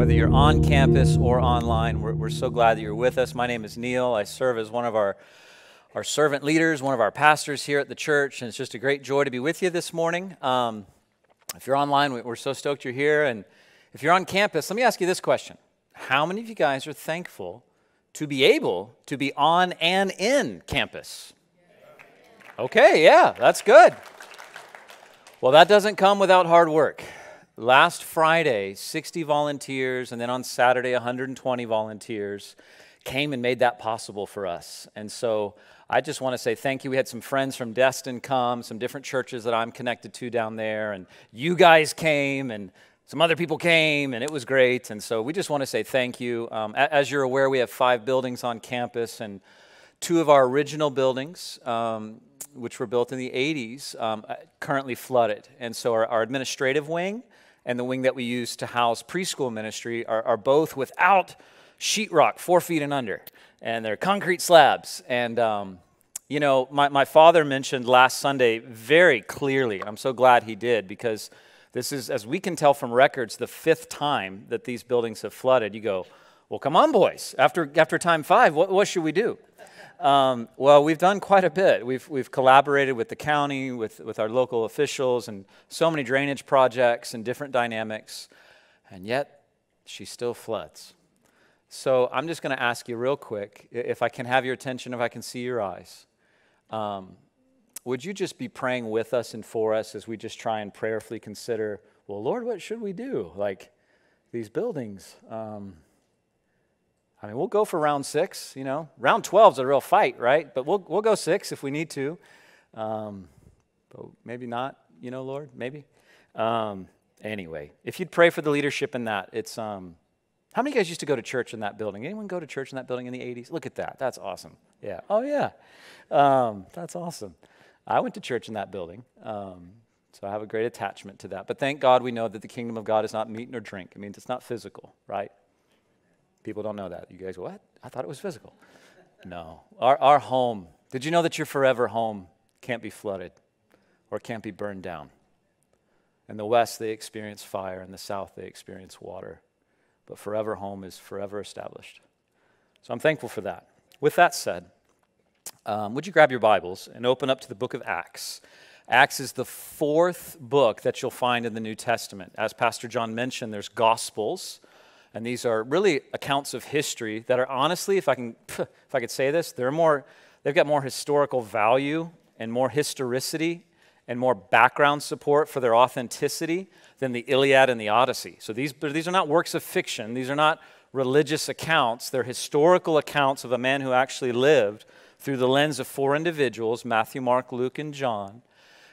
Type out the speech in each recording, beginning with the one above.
Whether you're on campus or online, we're, we're so glad that you're with us. My name is Neil. I serve as one of our, our servant leaders, one of our pastors here at the church, and it's just a great joy to be with you this morning. Um, if you're online, we're so stoked you're here. And if you're on campus, let me ask you this question How many of you guys are thankful to be able to be on and in campus? Okay, yeah, that's good. Well, that doesn't come without hard work. Last Friday, 60 volunteers, and then on Saturday, 120 volunteers came and made that possible for us. And so I just want to say thank you. We had some friends from Destin come, some different churches that I'm connected to down there, and you guys came, and some other people came, and it was great. And so we just want to say thank you. Um, as you're aware, we have five buildings on campus, and two of our original buildings, um, which were built in the 80s, um, currently flooded. And so our, our administrative wing, and the wing that we use to house preschool ministry are, are both without sheetrock, four feet and under, and they're concrete slabs. And, um, you know, my, my father mentioned last Sunday very clearly, I'm so glad he did, because this is, as we can tell from records, the fifth time that these buildings have flooded. You go, well, come on, boys. After, after time five, what, what should we do? Um, well, we've done quite a bit. We've, we've collaborated with the county, with, with our local officials, and so many drainage projects and different dynamics, and yet she still floods. So I'm just going to ask you real quick if I can have your attention, if I can see your eyes. Um, would you just be praying with us and for us as we just try and prayerfully consider, well, Lord, what should we do? Like these buildings. Um, I mean, we'll go for round six, you know. Round 12 is a real fight, right? But we'll, we'll go six if we need to. Um, but maybe not, you know, Lord, maybe. Um, anyway, if you'd pray for the leadership in that, it's. Um, how many of you guys used to go to church in that building? Anyone go to church in that building in the 80s? Look at that. That's awesome. Yeah. Oh, yeah. Um, that's awesome. I went to church in that building. Um, so I have a great attachment to that. But thank God we know that the kingdom of God is not meat nor drink. It means it's not physical, right? People don't know that. You guys, what? I thought it was physical. No. Our, our home, did you know that your forever home can't be flooded or can't be burned down? In the west, they experience fire. In the south, they experience water. But forever home is forever established. So I'm thankful for that. With that said, um, would you grab your Bibles and open up to the book of Acts? Acts is the fourth book that you'll find in the New Testament. As Pastor John mentioned, there's Gospels, and these are really accounts of history that are honestly, if I can, if I could say this, they're more, they've got more historical value and more historicity and more background support for their authenticity than the Iliad and the Odyssey. So these, these are not works of fiction. These are not religious accounts. They're historical accounts of a man who actually lived through the lens of four individuals Matthew, Mark, Luke, and John.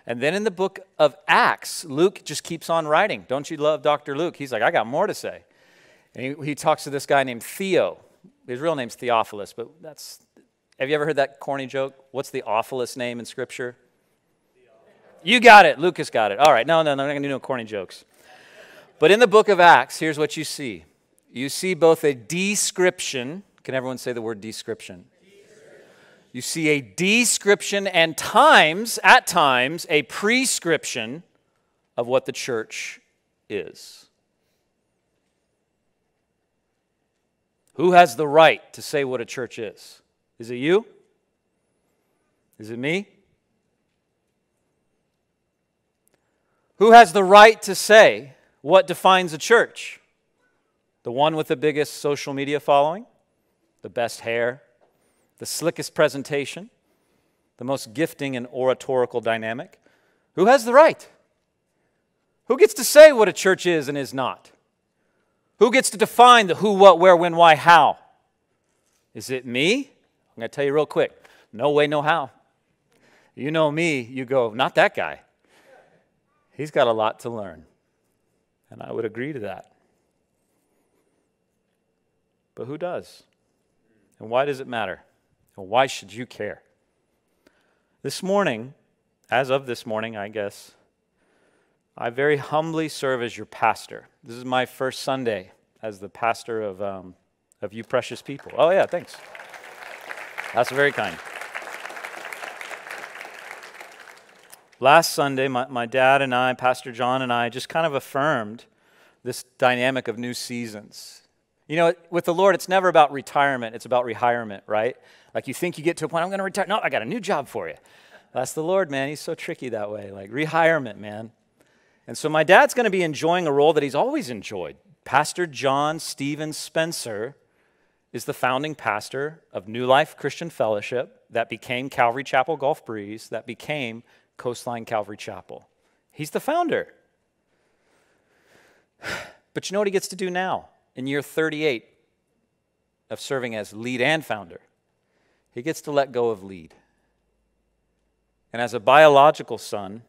And then in the book of Acts, Luke just keeps on writing. Don't you love Dr. Luke? He's like, I got more to say. And he, he talks to this guy named Theo. His real name's Theophilus, but that's. Have you ever heard that corny joke? What's the awfulest name in Scripture? You got it. Lucas got it. All right. No, no, no. I'm not going to do no corny jokes. But in the book of Acts, here's what you see you see both a description. Can everyone say the word description? You see a description and times, at times, a prescription of what the church is. Who has the right to say what a church is? Is it you? Is it me? Who has the right to say what defines a church? The one with the biggest social media following, the best hair, the slickest presentation, the most gifting and oratorical dynamic? Who has the right? Who gets to say what a church is and is not? Who gets to define the who, what, where, when, why, how? Is it me? I'm going to tell you real quick no way, no how. You know me, you go, not that guy. He's got a lot to learn. And I would agree to that. But who does? And why does it matter? And why should you care? This morning, as of this morning, I guess, I very humbly serve as your pastor. This is my first Sunday as the pastor of, um, of You Precious People. Oh, yeah, thanks. That's very kind. Last Sunday, my, my dad and I, Pastor John and I, just kind of affirmed this dynamic of new seasons. You know, with the Lord, it's never about retirement, it's about rehirement, right? Like you think you get to a point, I'm going to retire. No, I got a new job for you. That's the Lord, man. He's so tricky that way. Like rehirement, man. And so my dad's going to be enjoying a role that he's always enjoyed. Pastor John Stephen Spencer is the founding pastor of New Life Christian Fellowship that became Calvary Chapel Gulf Breeze, that became Coastline Calvary Chapel. He's the founder. But you know what he gets to do now in year 38 of serving as lead and founder? He gets to let go of lead. And as a biological son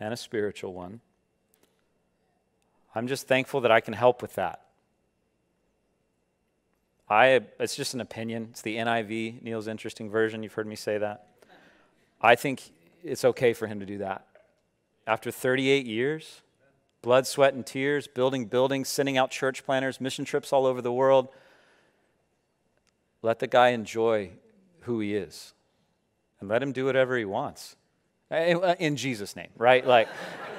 and a spiritual one, I'm just thankful that I can help with that. I, it's just an opinion. It's the NIV, Neil's interesting version. You've heard me say that. I think it's okay for him to do that. After 38 years, blood, sweat, and tears, building buildings, sending out church planners, mission trips all over the world, let the guy enjoy who he is and let him do whatever he wants. In Jesus' name, right? Like,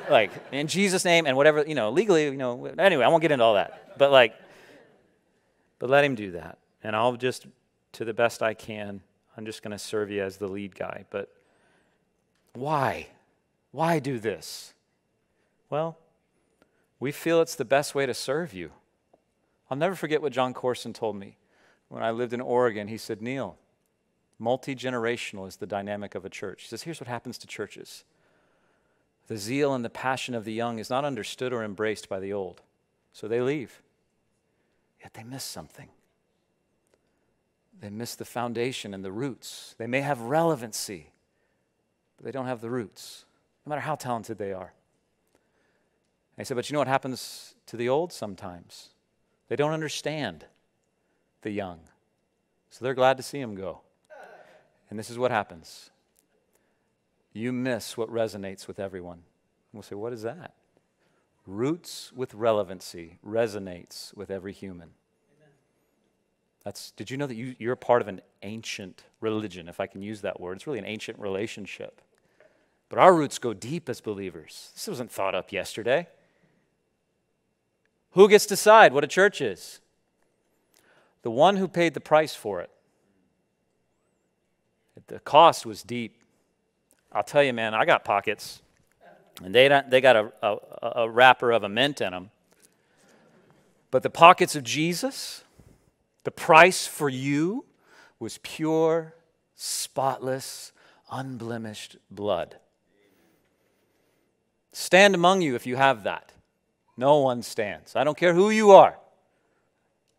like in Jesus' name and whatever, you know, legally, you know, anyway, I won't get into all that. But like, but let him do that. And I'll just, to the best I can, I'm just going to serve you as the lead guy. But why? Why do this? Well, we feel it's the best way to serve you. I'll never forget what Jon Courson told me when I lived in Oregon. He said, Neil, multi generational is the dynamic of a church. He says, here's what happens to churches the zeal and the passion of the young is not understood or embraced by the old. So they leave. Yet they miss something. They miss the foundation and the roots. They may have relevancy, but they don't have the roots, no matter how talented they are. And I said, but you know what happens to the old sometimes? They don't understand the young. So they're glad to see them go. And this is what happens you miss what resonates with everyone. We'll say, what is that? Roots with relevancy resonates with every human. That's, did you know that you, you're part of an ancient religion, if I can use that word? It's really an ancient relationship. But our roots go deep as believers. This wasn't thought up yesterday. Who gets to decide what a church is? The one who paid the price for it. The cost was deep. I'll tell you, man, I got pockets, and they, they got a, a, a wrapper of a mint in them. But the pockets of Jesus, the price for you was pure, spotless, unblemished blood. Stand among you if you have that. No one stands. I don't care who you are.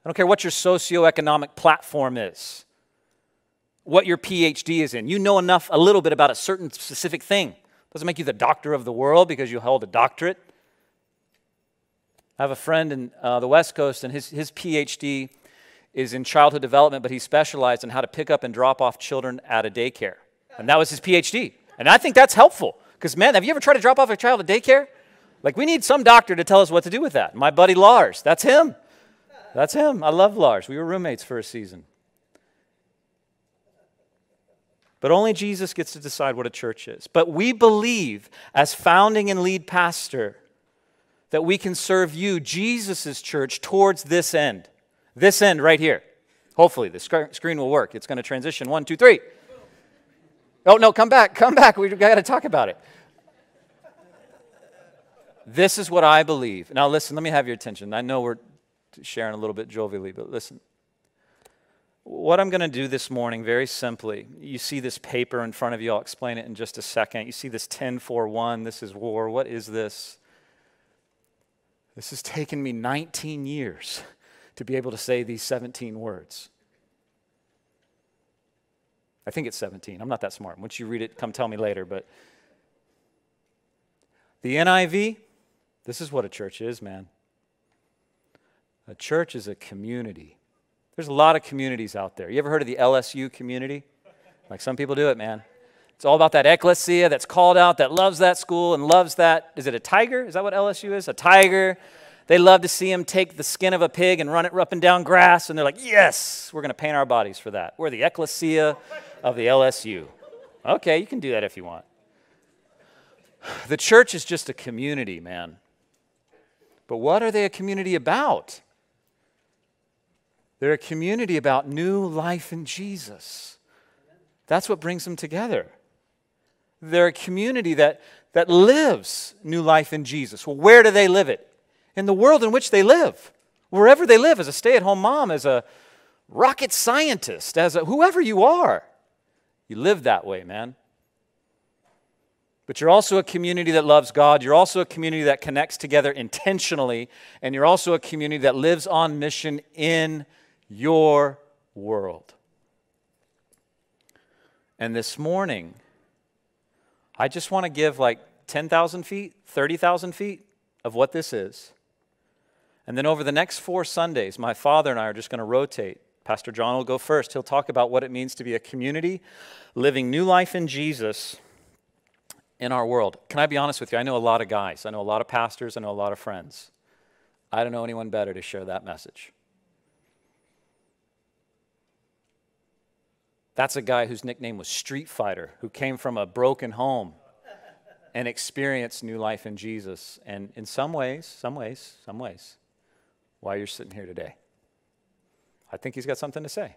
I don't care what your socioeconomic platform is, what your PhD is in. You know enough, a little bit about a certain specific thing. Doesn't make you the doctor of the world because you hold a doctorate. I have a friend in uh, the West Coast, and his, his PhD is in childhood development, but he specialized in how to pick up and drop off children at a daycare. And that was his PhD. And I think that's helpful. Because, man, have you ever tried to drop off a child at daycare? Like, we need some doctor to tell us what to do with that. My buddy Lars, that's him. That's him. I love Lars. We were roommates for a season. But only Jesus gets to decide what a church is. But we believe, as founding and lead pastor, that we can serve you, Jesus' church, towards this end. This end right here. Hopefully, the sc- screen will work. It's going to transition. One, two, three. Oh, no, come back. Come back. We've got to talk about it. This is what I believe. Now, listen, let me have your attention. I know we're sharing a little bit jovially, but listen. What I'm going to do this morning, very simply, you see this paper in front of you. I'll explain it in just a second. You see this 1041. This is war. What is this? This has taken me 19 years to be able to say these 17 words. I think it's 17. I'm not that smart. Once you read it, come tell me later. But the NIV, this is what a church is, man. A church is a community. There's a lot of communities out there. You ever heard of the LSU community? Like some people do it, man. It's all about that ecclesia that's called out, that loves that school and loves that. Is it a tiger? Is that what LSU is? A tiger. They love to see him take the skin of a pig and run it up and down grass, and they're like, yes, we're going to paint our bodies for that. We're the ecclesia of the LSU. Okay, you can do that if you want. The church is just a community, man. But what are they a community about? They're a community about new life in Jesus. That's what brings them together. They're a community that, that lives new life in Jesus. Well, where do they live it? In the world in which they live. Wherever they live, as a stay at home mom, as a rocket scientist, as a, whoever you are. You live that way, man. But you're also a community that loves God. You're also a community that connects together intentionally. And you're also a community that lives on mission in your world. And this morning, I just want to give like 10,000 feet, 30,000 feet of what this is. And then over the next four Sundays, my father and I are just going to rotate. Pastor John will go first. He'll talk about what it means to be a community living new life in Jesus in our world. Can I be honest with you? I know a lot of guys, I know a lot of pastors, I know a lot of friends. I don't know anyone better to share that message. That's a guy whose nickname was Street Fighter, who came from a broken home and experienced new life in Jesus. And in some ways, some ways, some ways, why you're sitting here today. I think he's got something to say.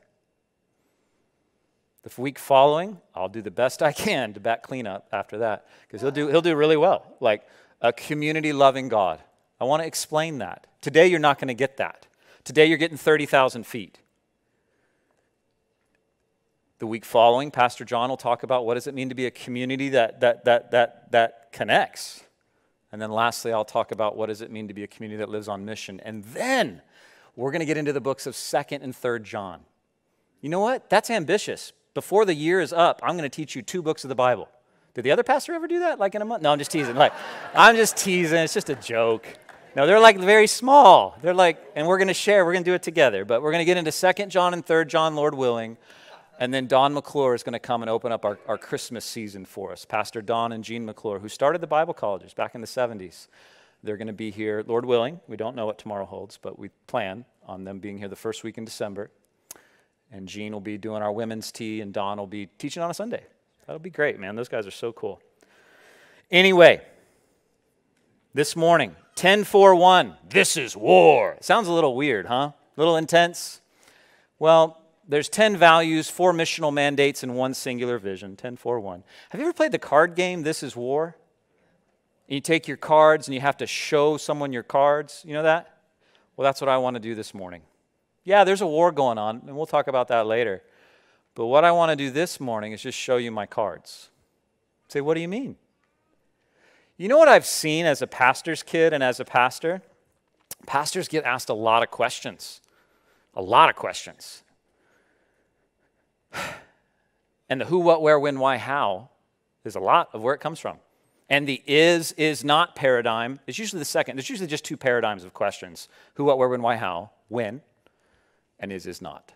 The week following, I'll do the best I can to back clean up after that because he'll do, he'll do really well. Like a community loving God. I want to explain that. Today, you're not going to get that. Today, you're getting 30,000 feet. The week following, Pastor John will talk about what does it mean to be a community that, that, that, that, that connects. And then lastly, I'll talk about what does it mean to be a community that lives on mission. And then we're going to get into the books of 2nd and 3rd John. You know what? That's ambitious. Before the year is up, I'm going to teach you two books of the Bible. Did the other pastor ever do that? Like in a month? No, I'm just teasing. Like, I'm just teasing. It's just a joke. No, they're like very small. They're like, and we're going to share. We're going to do it together. But we're going to get into Second John and Third John, Lord willing. And then Don McClure is going to come and open up our, our Christmas season for us. Pastor Don and Jean McClure, who started the Bible colleges back in the 70s. They're going to be here, Lord willing. We don't know what tomorrow holds, but we plan on them being here the first week in December. And Jean will be doing our women's tea, and Don will be teaching on a Sunday. That'll be great, man. Those guys are so cool. Anyway, this morning, 1041, this is war. Sounds a little weird, huh? A little intense. Well, there's 10 values, four missional mandates, and one singular vision. 10, 4, 1. Have you ever played the card game, This is War? You take your cards and you have to show someone your cards. You know that? Well, that's what I want to do this morning. Yeah, there's a war going on, and we'll talk about that later. But what I want to do this morning is just show you my cards. Say, what do you mean? You know what I've seen as a pastor's kid and as a pastor? Pastors get asked a lot of questions. A lot of questions. And the who, what, where, when, why, how is a lot of where it comes from. And the is, is not paradigm is usually the second. There's usually just two paradigms of questions who, what, where, when, why, how, when and is is not.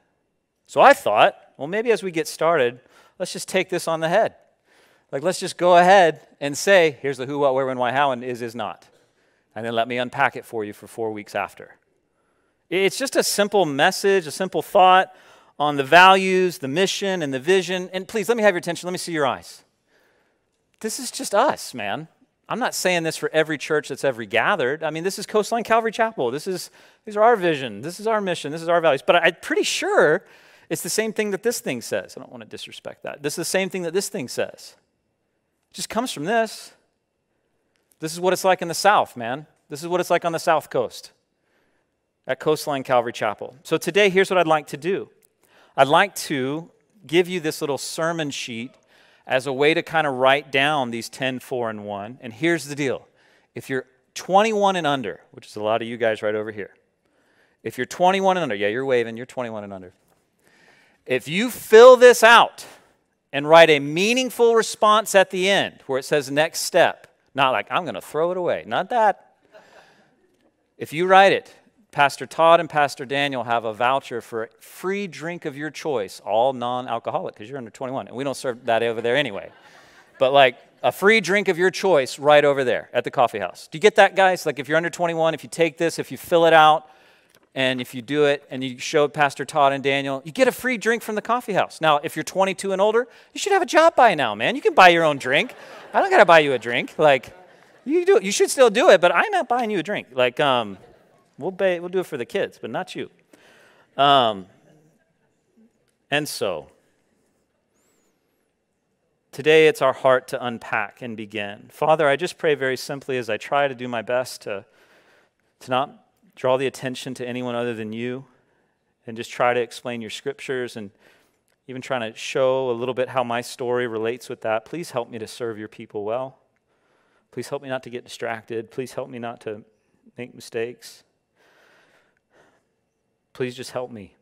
So I thought, well, maybe as we get started, let's just take this on the head. Like, let's just go ahead and say, here's the who, what, where, when, why, how, and is is not. And then let me unpack it for you for four weeks after. It's just a simple message, a simple thought on the values, the mission, and the vision. And please, let me have your attention. Let me see your eyes. This is just us, man. I'm not saying this for every church that's ever gathered. I mean, this is Coastline Calvary Chapel. This is, these are our vision. This is our mission. This is our values. But I'm pretty sure it's the same thing that this thing says. I don't want to disrespect that. This is the same thing that this thing says. It just comes from this. This is what it's like in the South, man. This is what it's like on the South Coast at Coastline Calvary Chapel. So today, here's what I'd like to do I'd like to give you this little sermon sheet as a way to kind of write down these 10, 4, and 1. And here's the deal if you're 21 and under, which is a lot of you guys right over here, if you're 21 and under, yeah, you're waving, you're 21 and under. If you fill this out and write a meaningful response at the end where it says next step, not like I'm going to throw it away, not that. If you write it, Pastor Todd and Pastor Daniel have a voucher for a free drink of your choice, all non alcoholic, because you're under 21. And we don't serve that over there anyway. But like a free drink of your choice right over there at the coffee house. Do you get that, guys? Like if you're under 21, if you take this, if you fill it out, and if you do it and you show Pastor Todd and Daniel, you get a free drink from the coffee house. Now, if you're 22 and older, you should have a job by now, man. You can buy your own drink. I don't got to buy you a drink. Like, You do. You should still do it, but I'm not buying you a drink. Like, um, we'll we'll do it for the kids, but not you. Um, and so, today it's our heart to unpack and begin. Father, I just pray very simply as I try to do my best to, to not draw the attention to anyone other than you and just try to explain your scriptures and even trying to show a little bit how my story relates with that. Please help me to serve your people well. Please help me not to get distracted. Please help me not to make mistakes. Please just help me.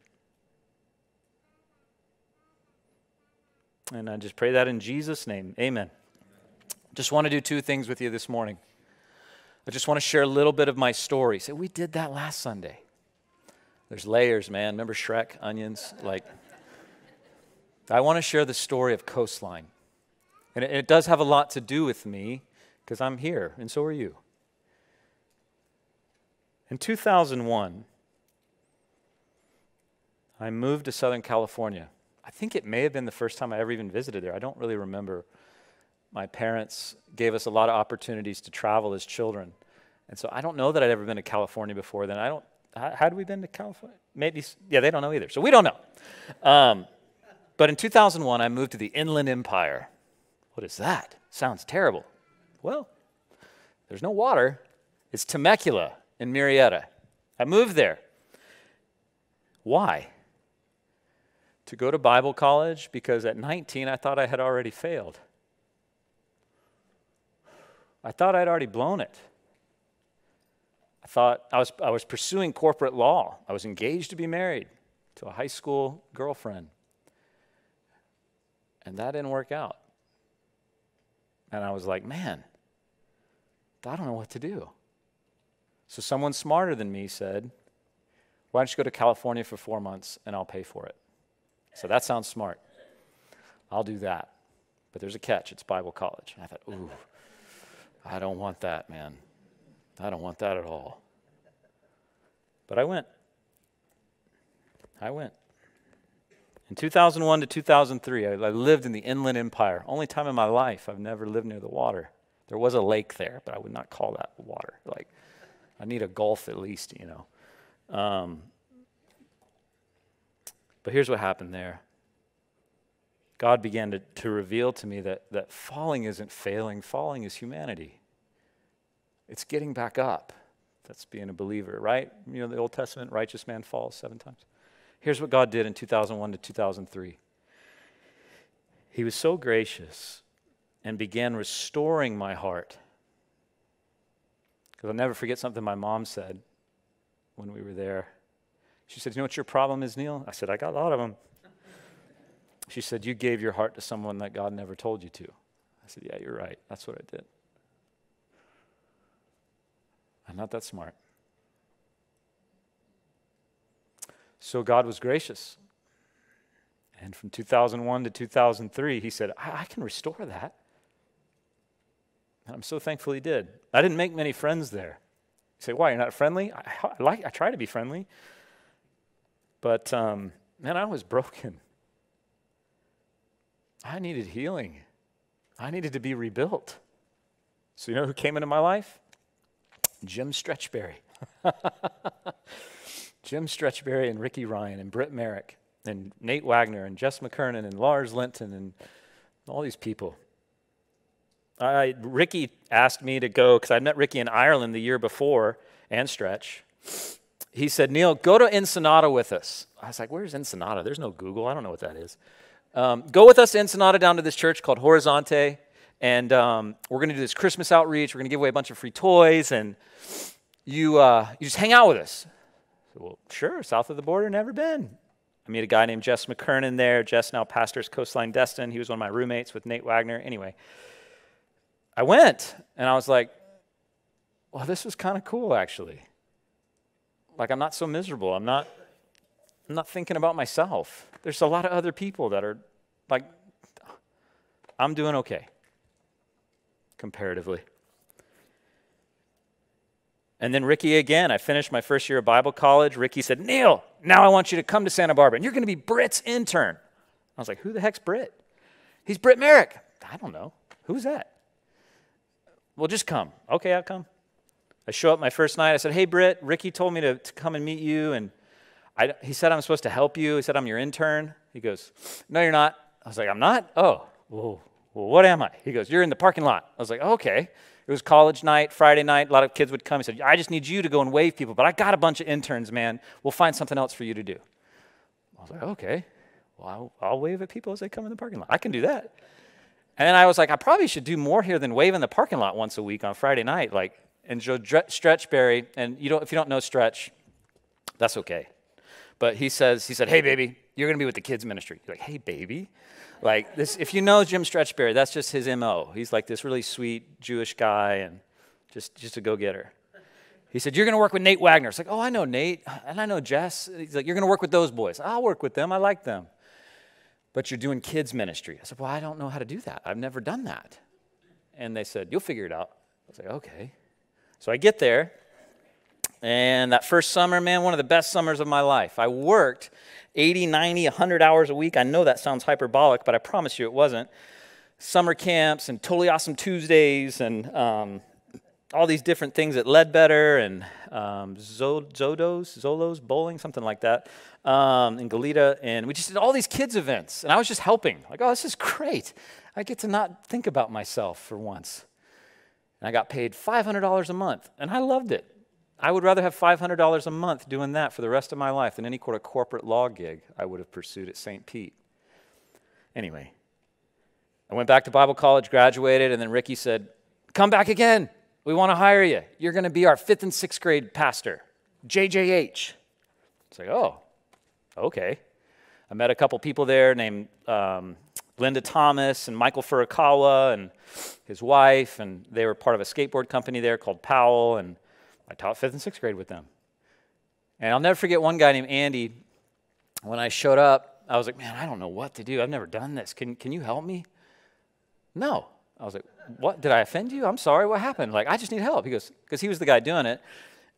And I just pray that in Jesus' name. Amen. Just want to do two things with you this morning. I just want to share a little bit of my story. Say, we did that last Sunday. There's layers, man. Remember Shrek, onions? Like, I want to share the story of Coastline. And it, it does have a lot to do with me because I'm here, and so are you. In 2001, I moved to Southern California. I think it may have been the first time I ever even visited there. I don't really remember. My parents gave us a lot of opportunities to travel as children. And so I don't know that I'd ever been to California before then. I don't, how, had we been to California? Maybe, yeah, they don't know either. So we don't know. Um, but in 2001, I moved to the Inland Empire. What is that? Sounds terrible. Well, there's no water. It's Temecula in Murrieta. I moved there. Why? To go to Bible college because at 19 I thought I had already failed. I thought I'd already blown it. I thought I was, I was pursuing corporate law. I was engaged to be married to a high school girlfriend. And that didn't work out. And I was like, man, I don't know what to do. So someone smarter than me said, why don't you go to California for four months and I'll pay for it? So that sounds smart. I'll do that. But there's a catch it's Bible college. And I thought, ooh, I don't want that, man. I don't want that at all. But I went. I went. In 2001 to 2003, I, lived in the Inland Empire. Only time in my life I've never lived near the water. There was a lake there, but I would not call that water. Like, I need a gulf at least, you know. Um, but here's what happened there God began to, to reveal to me that, that falling isn't failing, falling is humanity. It's getting back up. That's being a believer, right? You know, the Old Testament, righteous man falls seven times. Here's what God did in 2001 to 2003 He was so gracious and began restoring my heart. Because I'll never forget something my mom said when we were there. She said, You know what your problem is, Neil? I said, I got a lot of them. She said, You gave your heart to someone that God never told you to. I said, Yeah, you're right. That's what I did. I'm not that smart. So God was gracious. And from 2001 to 2003, He said, I, I can restore that. And I'm so thankful He did. I didn't make many friends there. You say, Why? You're not friendly? I, I, like, I try to be friendly. But um, man, I was broken. I needed healing. I needed to be rebuilt. So, you know who came into my life? Jim Stretchberry. Jim Stretchberry and Ricky Ryan and Britt Merrick and Nate Wagner and Jess McKernan and Lars Linton and all these people. I, Ricky asked me to go because I'd met Ricky in Ireland the year before and Stretch he said, Neil, go to Ensenada with us. I was like, where's Ensenada? There's no Google. I don't know what that is. Um, go with us to Ensenada down to this church called Horizonte. And um, we're going to do this Christmas outreach. We're going to give away a bunch of free toys. And you, uh, you just hang out with us. Well, sure, south of the border, never been. I meet a guy named Jess McKernan there. Jess now pastors Coastline Destin. He was one of my roommates with Nate Wagner. Anyway, I went and I was like, well, this was kind of cool, actually. Like I'm not so miserable. I'm not I'm not thinking about myself. There's a lot of other people that are like I'm doing okay comparatively. And then Ricky again, I finished my first year of Bible college. Ricky said, Neil, now I want you to come to Santa Barbara and you're going to be Britt's intern. I was like, who the heck's Britt? He's Britt Merrick. I don't know. Who's that? Well, just come. Okay, I'll come. I show up my first night. I said, Hey, Britt, Ricky told me to, to come and meet you. And I, he said, I'm supposed to help you. He said, I'm your intern. He goes, No, you're not. I was like, I'm not? Oh, whoa. Well, what am I? He goes, You're in the parking lot. I was like, Okay. It was college night, Friday night. A lot of kids would come. He said, I just need you to go and wave people, but I got a bunch of interns, man. We'll find something else for you to do. I was like, Okay. Well, I'll, I'll wave at people as they come in the parking lot. I can do that. And then I was like, I probably should do more here than wave in the parking lot once a week on Friday night. Like, and Joe Stretchberry, and you don't, if you don't know Stretch, that's okay. But he says, he said, hey, baby, you're going to be with the kids ministry. You're like, hey, baby. Like this, if you know Jim Stretchberry, that's just his MO. He's like this really sweet Jewish guy and just, just a go-getter. He said, You're going to work with Nate Wagner. It's like, Oh, I know Nate, and I know Jess. He's like, You're going to work with those boys. I'll work with them. I like them. But you're doing kids' ministry. I said, Well, I don't know how to do that. I've never done that. And they said, You'll figure it out. I was like, Okay. So I get there, and that first summer, man, one of the best summers of my life. I worked 80, 90, 100 hours a week. I know that sounds hyperbolic, but I promise you it wasn't. Summer camps and totally awesome Tuesdays and um, all these different things at Leadbetter and um, Zodos, Zolos, bowling, something like that, um, in Goleta, And we just did all these kids' events. And I was just helping. Like, oh, this is great. I get to not think about myself for once. And I got paid $500 a month. And I loved it. I would rather have $500 a month doing that for the rest of my life than any sort of corporate law gig I would have pursued at St. Pete. Anyway, I went back to Bible college, graduated, and then Ricky said, Come back again. We want to hire you. You're going to be our fifth and sixth grade pastor, JJH. It's like, oh, okay. I met a couple people there named um, Linda Thomas and Michael Furukawa and his wife, and they were part of a skateboard company there called Powell. And I taught fifth and sixth grade with them. And I'll never forget one guy named Andy. When I showed up, I was like, man, I don't know what to do. I've never done this. Can, can you help me? No. I was like, what? Did I offend you? I'm sorry. What happened? Like, I just need help. He goes, because he was the guy doing it.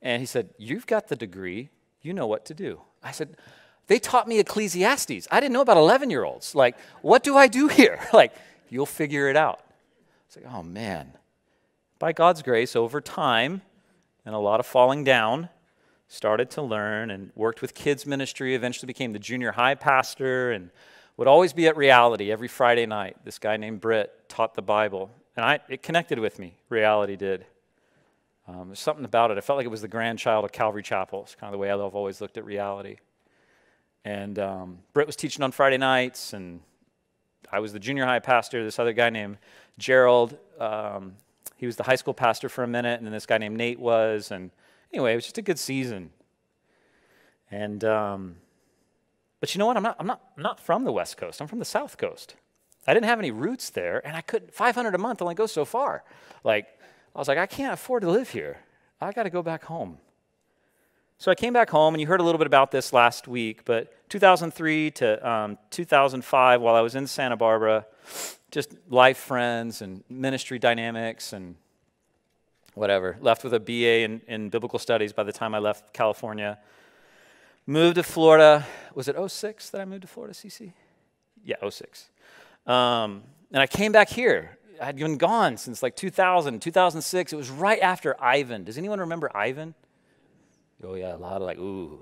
And he said, You've got the degree. You know what to do. I said, They taught me Ecclesiastes. I didn't know about 11 year olds. Like, what do I do here? like, you'll figure it out. It's like, oh man. By God's grace, over time, and a lot of falling down. Started to learn and worked with kids' ministry, eventually became the junior high pastor, and would always be at reality every Friday night. This guy named Britt taught the Bible. And I, it connected with me, reality did. Um, there's something about it. I felt like it was the grandchild of Calvary Chapel. It's kind of the way I've always looked at reality. And um, Britt was teaching on Friday nights, and I was the junior high pastor. This other guy named Gerald um, he was the high school pastor for a minute, and then this guy named Nate was. And anyway, it was just a good season. And, um, but you know what? I'm not, I'm, not, I'm not from the West Coast, I'm from the South Coast. I didn't have any roots there, and I couldn't. 500 a month only goes so far. Like, I was like, I can't afford to live here. I got to go back home. So I came back home, and you heard a little bit about this last week, but 2003 to um, 2005, while I was in Santa Barbara, just life friends and ministry dynamics and whatever. Left with a BA in, in biblical studies by the time I left California. Moved to Florida. Was it 06 that I moved to Florida, CC? Yeah, 06. Um, and I came back here. I had been gone since like 2000, 2006. It was right after Ivan. Does anyone remember Ivan? Oh, yeah, a lot of like, ooh.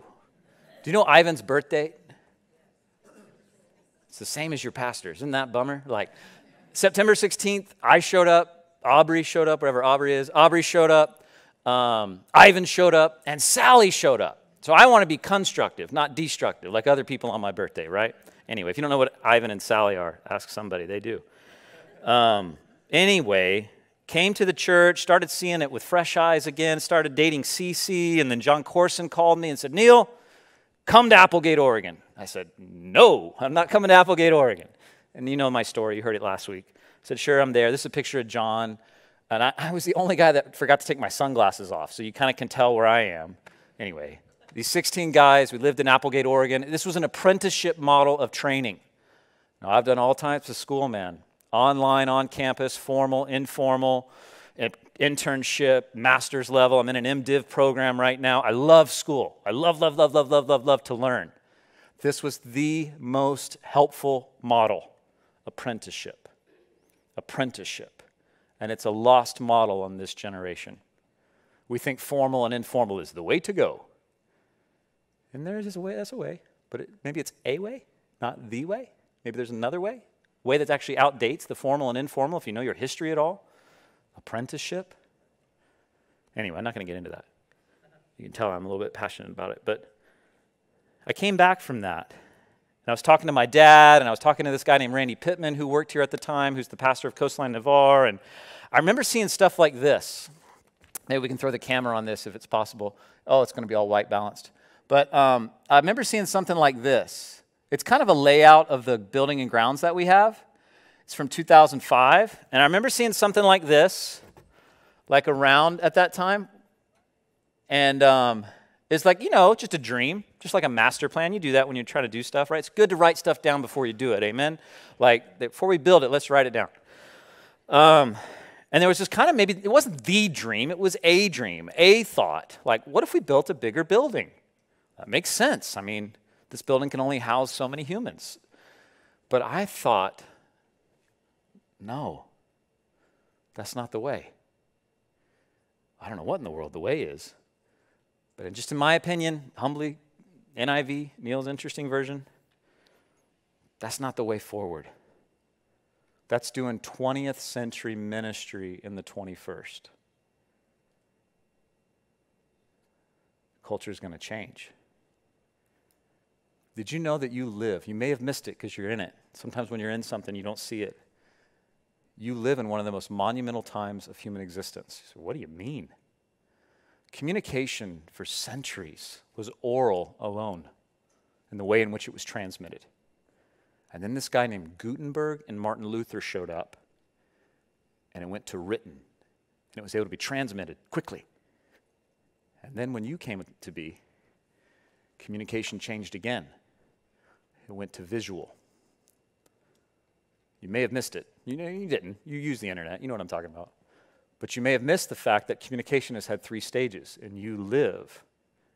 Do you know Ivan's birthday? It's the same as your pastor's. Isn't that bummer? Like, September 16th, I showed up, Aubrey showed up, whatever Aubrey is. Aubrey showed up, um, Ivan showed up, and Sally showed up. So I want to be constructive, not destructive, like other people on my birthday, right? Anyway, if you don't know what Ivan and Sally are, ask somebody. They do. Um, anyway, came to the church, started seeing it with fresh eyes again, started dating Cece, and then Jon Courson called me and said, Neil, come to Applegate, Oregon. I said, No, I'm not coming to Applegate, Oregon. And you know my story, you heard it last week. I said, Sure, I'm there. This is a picture of John. And I, I was the only guy that forgot to take my sunglasses off, so you kind of can tell where I am. Anyway, these 16 guys, we lived in Applegate, Oregon. This was an apprenticeship model of training. Now, I've done all types of school, man online, on campus, formal, informal, internship, master's level. I'm in an MDiv program right now. I love school. I love, love, love, love, love, love, love to learn. This was the most helpful model apprenticeship. Apprenticeship. and it's a lost model on this generation. We think formal and informal is the way to go. And there is a way, that's a way, but it, maybe it's a way, not the way. Maybe there's another way, way that actually outdates the formal and informal if you know your history at all. Apprenticeship. Anyway, I'm not going to get into that. You can tell I'm a little bit passionate about it. But I came back from that. And I was talking to my dad, and I was talking to this guy named Randy Pittman, who worked here at the time, who's the pastor of Coastline Navarre. And I remember seeing stuff like this. Maybe we can throw the camera on this if it's possible. Oh, it's going to be all white balanced. But um, I remember seeing something like this. It's kind of a layout of the building and grounds that we have. It's from 2005. And I remember seeing something like this, like around at that time. And um, it's like, you know, just a dream, just like a master plan. You do that when you try to do stuff, right? It's good to write stuff down before you do it. Amen? Like, before we build it, let's write it down. Um, and there was just kind of maybe, it wasn't the dream, it was a dream, a thought. Like, what if we built a bigger building? That makes sense. I mean, this building can only house so many humans. But I thought, no, that's not the way. I don't know what in the world the way is. But just in my opinion, humbly, NIV, Neil's interesting version, that's not the way forward. That's doing 20th century ministry in the 21st. Culture is going to change. Did you know that you live? You may have missed it because you're in it. Sometimes when you're in something, you don't see it. You live in one of the most monumental times of human existence. So what do you mean? Communication for centuries was oral alone in the way in which it was transmitted. And then this guy named Gutenberg and Martin Luther showed up, and it went to written, and it was able to be transmitted quickly. And then when you came to be, communication changed again it went to visual. You may have missed it. You know, you didn't. You use the internet. You know what I'm talking about. But you may have missed the fact that communication has had three stages, and you live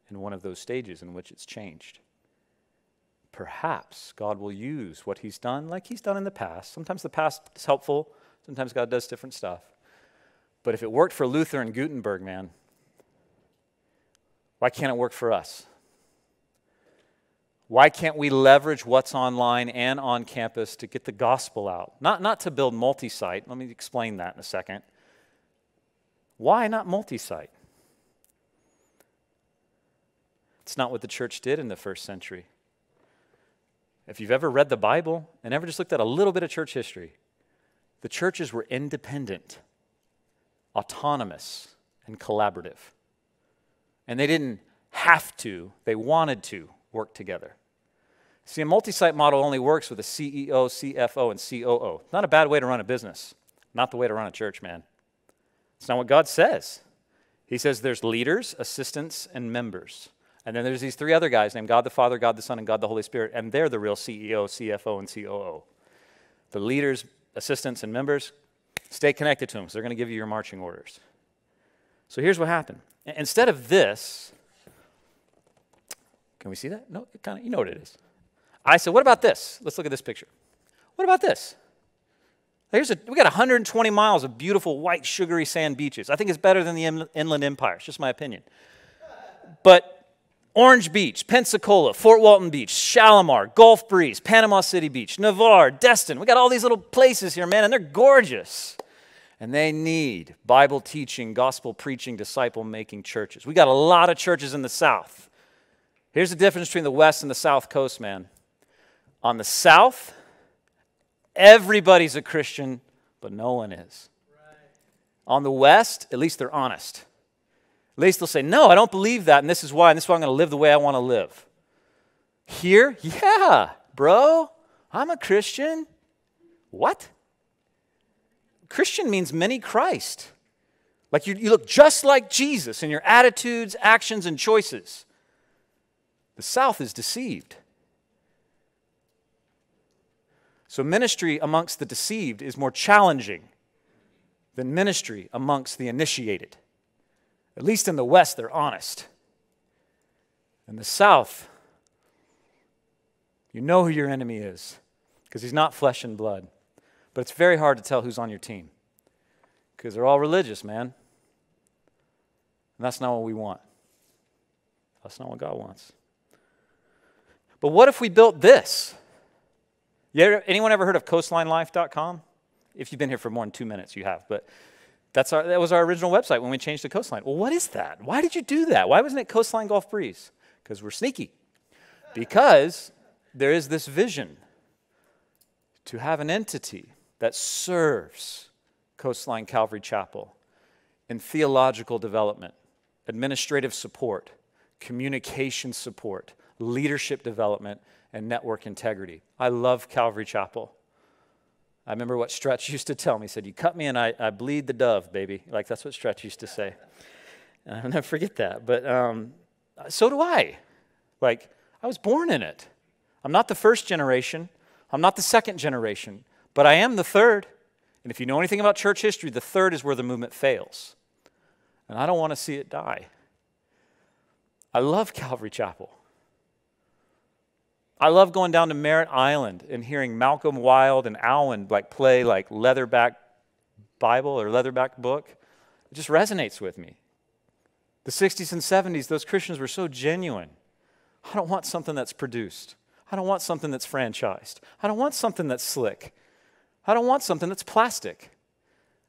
in one of those stages in which it's changed. Perhaps God will use what He's done like He's done in the past. Sometimes the past is helpful, sometimes God does different stuff. But if it worked for Luther and Gutenberg, man, why can't it work for us? Why can't we leverage what's online and on campus to get the gospel out? Not, not to build multi site. Let me explain that in a second. Why not multi site? It's not what the church did in the first century. If you've ever read the Bible and ever just looked at a little bit of church history, the churches were independent, autonomous, and collaborative. And they didn't have to, they wanted to work together. See, a multi site model only works with a CEO, CFO, and COO. Not a bad way to run a business, not the way to run a church, man. It's not what God says. He says there's leaders, assistants, and members. And then there's these three other guys named God the Father, God the Son, and God the Holy Spirit, and they're the real CEO, CFO, and COO. The leaders, assistants, and members, stay connected to them, so they're going to give you your marching orders. So here's what happened. Instead of this, can we see that? No, kind of, you know what it is. I said, what about this? Let's look at this picture. What about this? Here's a, we got 120 miles of beautiful white sugary sand beaches. I think it's better than the Inland Empire. It's just my opinion. But Orange Beach, Pensacola, Fort Walton Beach, Shalimar, Gulf Breeze, Panama City Beach, Navarre, Destin. We got all these little places here, man, and they're gorgeous. And they need Bible teaching, gospel preaching, disciple making churches. We got a lot of churches in the South. Here's the difference between the West and the South Coast, man. On the south, everybody's a Christian, but no one is. Right. On the west, at least they're honest. At least they'll say, No, I don't believe that, and this is why, and this is why I'm going to live the way I want to live. Here, yeah, bro, I'm a Christian. What? Christian means many Christ. Like you, you look just like Jesus in your attitudes, actions, and choices. The South is deceived. So, ministry amongst the deceived is more challenging than ministry amongst the initiated. At least in the West, they're honest. In the South, you know who your enemy is because he's not flesh and blood. But it's very hard to tell who's on your team Because they're all religious, man. And that's not what we want. That's not what God wants. But what if we built this? Ever, anyone ever heard of coastlinelife.com? If you've been here for more than two minutes, you have. But that's our, that was our original website when we changed to Coastline. Well, what is that? Why did you do that? Why wasn't it Coastline Gulf Breeze? Because we're sneaky. Because there is this vision to have an entity that serves Coastline Calvary Chapel in theological development, administrative support, communication support, leadership development, and network integrity. I love Calvary Chapel. I remember what Stretch used to tell me. He said, You cut me and I, I bleed the dove, baby. Like that's what Stretch used to say. And I'll never forget that. But um, so do I. Like, I was born in it. I'm not the first generation, I'm not the second generation, but I am the third. And if you know anything about church history, the third is where the movement fails. And I don't want to see it die. I love Calvary Chapel. I love going down to Merritt Island and hearing Malcolm Wild and Alwyn like play like leatherback Bible or leatherback book. It just resonates with me. The 60s and 70s, those Christians were so genuine. I don't want something that's produced. I don't want something that's franchised. I don't want something that's slick. I don't want something that's plastic.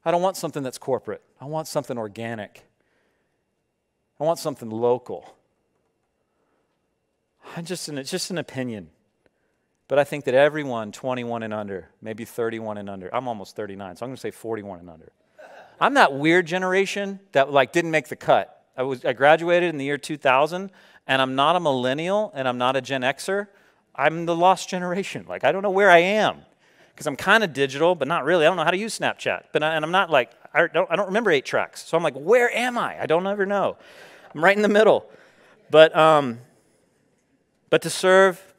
I don't want something that's corporate. I want something organic. I want something local. Just an, it's just an opinion. But I think that everyone 21 and under, maybe 31 and under, I'm almost 39, so I'm going to say 41 and under. I'm that weird generation that like didn't make the cut. I was I graduated in the year 2000 and I'm not a millennial and I'm not a Gen Xer. I'm the lost generation. Like I don't know where I am because I'm kind of digital, but not really. I don't know how to use Snapchat. But I, and I'm not like I don't I don't remember eight tracks. So I'm like, where am I? I don't ever know. I'm right in the middle. But um, but to serve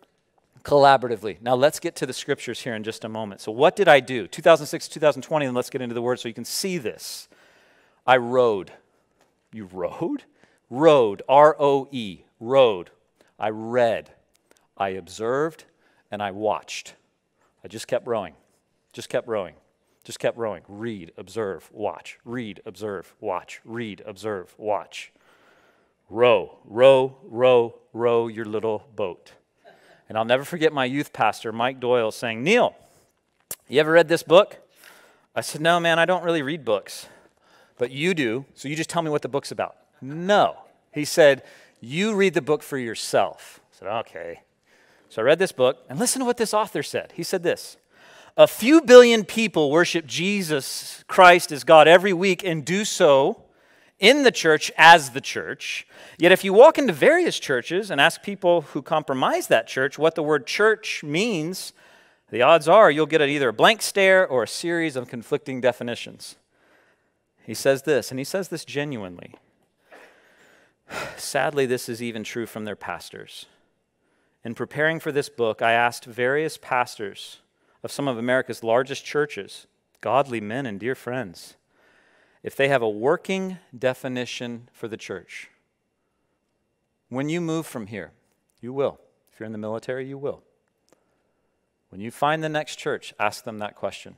collaboratively. Now let's get to the scriptures here in just a moment. So what did I do? 2006, 2020, and let's get into the word so you can see this. I rode. You rode? Rode, R O E, rode. I read, I observed, and I watched. I just kept rowing, just kept rowing, just kept rowing. Read, observe, watch. Read, observe, watch. Read, observe, watch. Row, row, row, row your little boat. And I'll never forget my youth pastor, Mike Doyle, saying, Neil, you ever read this book? I said, No, man, I don't really read books. But you do, so you just tell me what the book's about. No. He said, You read the book for yourself. I said, Okay. So I read this book, and listen to what this author said. He said this A few billion people worship Jesus Christ as God every week and do so in the church as the church. Yet, if you walk into various churches and ask people who compromise that church what the word church means, the odds are you'll get either a blank stare or a series of conflicting definitions. He says this, and he says this genuinely. Sadly, this is even true from their pastors. In preparing for this book, I asked various pastors of some of America's largest churches, godly men and dear friends, if they have a working definition for the church. When you move from here, you will. If you're in the military, you will. When you find the next church, ask them that question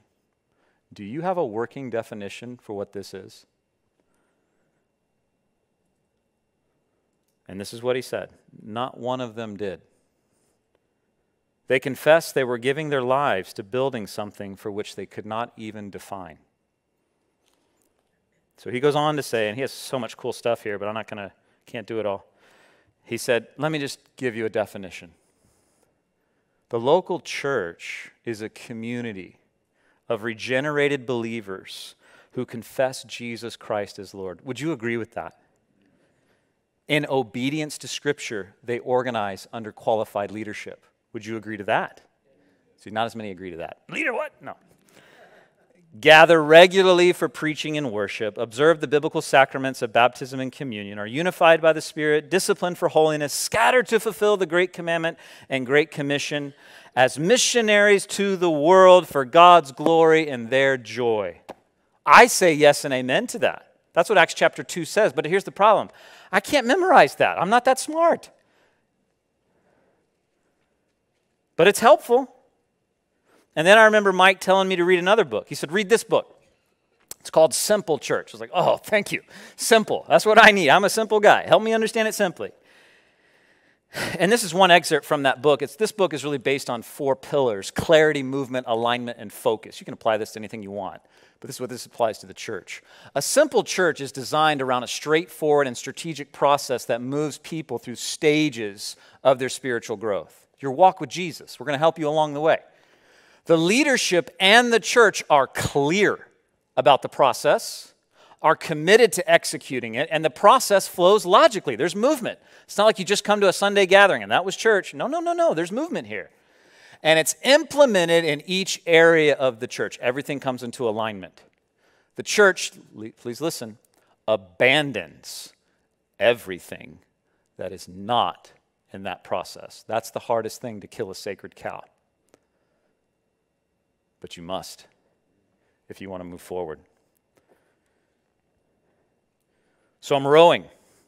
Do you have a working definition for what this is? And this is what he said not one of them did. They confessed they were giving their lives to building something for which they could not even define. So he goes on to say, and he has so much cool stuff here, but I'm not going to, can't do it all. He said, let me just give you a definition. The local church is a community of regenerated believers who confess Jesus Christ as Lord. Would you agree with that? In obedience to Scripture, they organize under qualified leadership. Would you agree to that? See, not as many agree to that. Leader what? No gather regularly for preaching and worship, observe the biblical sacraments of baptism and communion, are unified by the Spirit, disciplined for holiness, scattered to fulfill the great commandment and great commission as missionaries to the world for God's glory and their joy. I say yes and amen to that. That's what Acts chapter 2 says. But here's the problem I can't memorize that. I'm not that smart. But it's helpful. And then I remember Mike telling me to read another book. He said, Read this book. It's called Simple Church. I was like, oh, thank you. Simple. That's what I need. I'm a simple guy. Help me understand it simply. And this is one excerpt from that book. It's, this book is really based on four pillars clarity, movement, alignment, and focus. You can apply this to anything you want, but this is what this applies to the church. A simple church is designed around a straightforward and strategic process that moves people through stages of their spiritual growth. Your walk with Jesus, we're going to help you along the way. The leadership and the church are clear about the process, are committed to executing it, and the process flows logically. There's movement. It's not like you just come to a Sunday gathering and that was church. No, no, no, no. There's movement here. And it's implemented in each area of the church. Everything comes into alignment. The church, please listen, abandons everything that is not in that process. That's the hardest thing to kill a sacred cow. But you must if you want to move forward. So I'm rowing,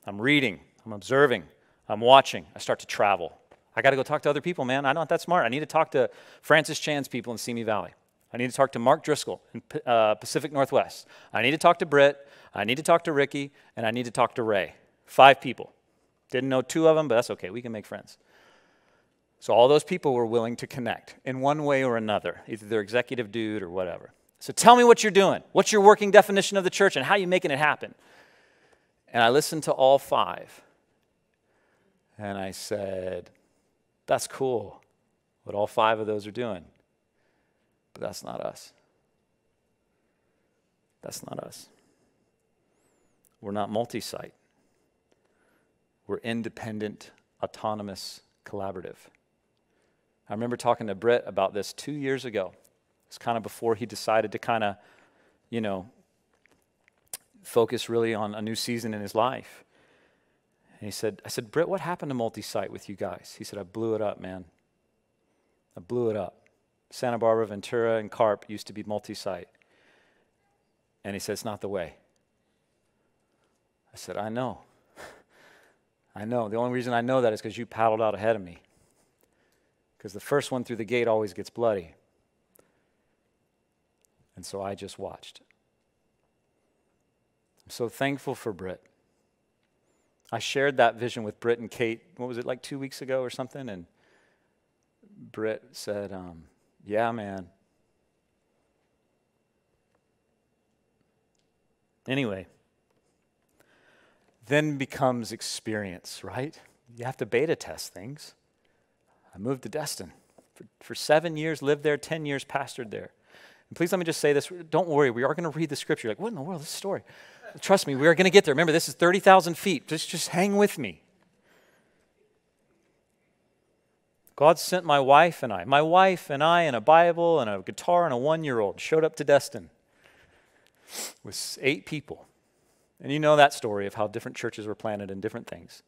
I'm reading, I'm observing, I'm watching. I start to travel. I got to go talk to other people, man. I'm not that smart. I need to talk to Francis Chan's people in Simi Valley. I need to talk to Mark Driscoll in uh, Pacific Northwest. I need to talk to Britt. I need to talk to Ricky. And I need to talk to Ray. Five people. Didn't know two of them, but that's okay. We can make friends. So all those people were willing to connect in one way or another, either their executive dude or whatever. So tell me what you're doing. What's your working definition of the church and how you making it happen? And I listened to all five. And I said, that's cool what all five of those are doing. But that's not us. That's not us. We're not multi site. We're independent, autonomous, collaborative. I remember talking to Britt about this two years ago. It's kind of before he decided to kind of, you know, focus really on a new season in his life. And he said, I said, Britt, what happened to multi site with you guys? He said, I blew it up, man. I blew it up. Santa Barbara, Ventura, and Carp used to be multi site. And he said, It's not the way. I said, I know. I know. The only reason I know that is because you paddled out ahead of me. Because the first one through the gate always gets bloody. And so I just watched. I'm so thankful for Britt. I shared that vision with Britt and Kate, what was it, like two weeks ago or something? And Britt said, um, Yeah, man. Anyway, then becomes experience, right? You have to beta test things. I moved to Destin. For, for seven years, lived there, 10 years, pastored there. And please let me just say this. Don't worry, we are going to read the scripture. You're like, what in the world? This story. Trust me, we are going to get there. Remember, this is 30,000 feet. Just, just hang with me. God sent my wife and I, my wife and I, and a Bible and a guitar and a one year old showed up to Destin with eight people. And you know that story of how different churches were planted and different things.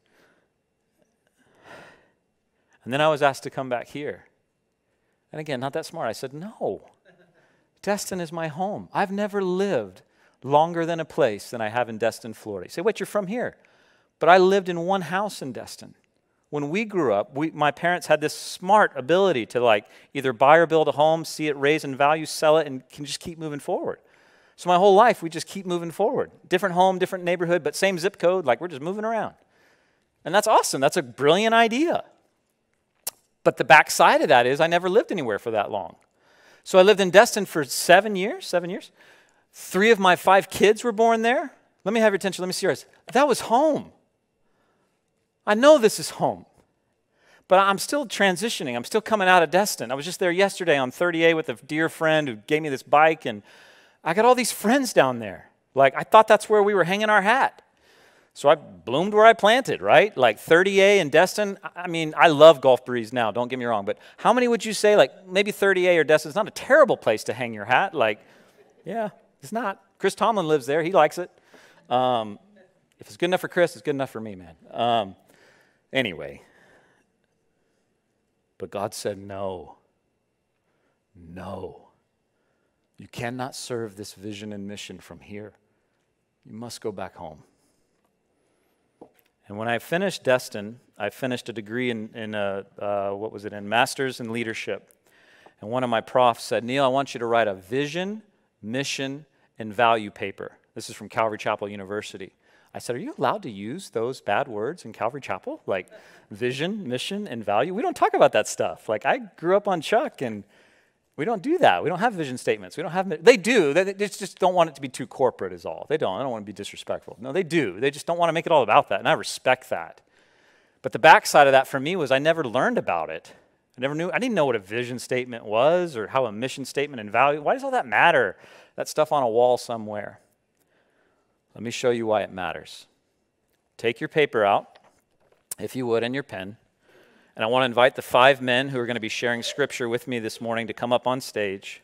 And then I was asked to come back here. And again, not that smart. I said, no. Destin is my home. I've never lived longer than a place than I have in Destin, Florida. You say, wait, you're from here. But I lived in one house in Destin. When we grew up, we, my parents had this smart ability to like either buy or build a home, see it raise in value, sell it, and can just keep moving forward. So my whole life, we just keep moving forward. Different home, different neighborhood, but same zip code, like we're just moving around. And that's awesome. That's a brilliant idea. But the backside of that is I never lived anywhere for that long. So I lived in Destin for seven years, seven years. Three of my five kids were born there. Let me have your attention. Let me see yours. That was home. I know this is home. But I'm still transitioning. I'm still coming out of Destin. I was just there yesterday on 30A with a dear friend who gave me this bike, and I got all these friends down there. Like, I thought that's where we were hanging our hat. So I bloomed where I planted, right? Like 30A in Destin. I mean, I love Gulf Breeze now, don't get me wrong, but how many would you say, like maybe 30A or Destin is not a terrible place to hang your hat? Like, yeah, it's not. Chris Tomlin lives there, he likes it. Um, if it's good enough for Chris, it's good enough for me, man. Um, anyway, but God said, no. No. You cannot serve this vision and mission from here. You must go back home. And when I finished Destin, I finished a degree in, in a, uh, what was it, in Masters in Leadership. And one of my profs said, Neil, I want you to write a vision, mission, and value paper. This is from Calvary Chapel University. I said, Are you allowed to use those bad words in Calvary Chapel? Like vision, mission, and value? We don't talk about that stuff. Like, I grew up on Chuck, and we don't do that. We don't have vision statements. We don't have, they do. They, just don't want it to be too corporate, is all. They don't. They don't want to be disrespectful. No, they do. They just don't want to make it all about that, and I respect that. But the backside of that for me was I never learned about it. I never knew, I didn't know what a vision statement was or how a mission statement and value, why does all that matter? That stuff on a wall somewhere. Let me show you why it matters. Take your paper out, if you would, and your pen. And I want to invite the five men who are going to be sharing scripture with me this morning to come up on stage.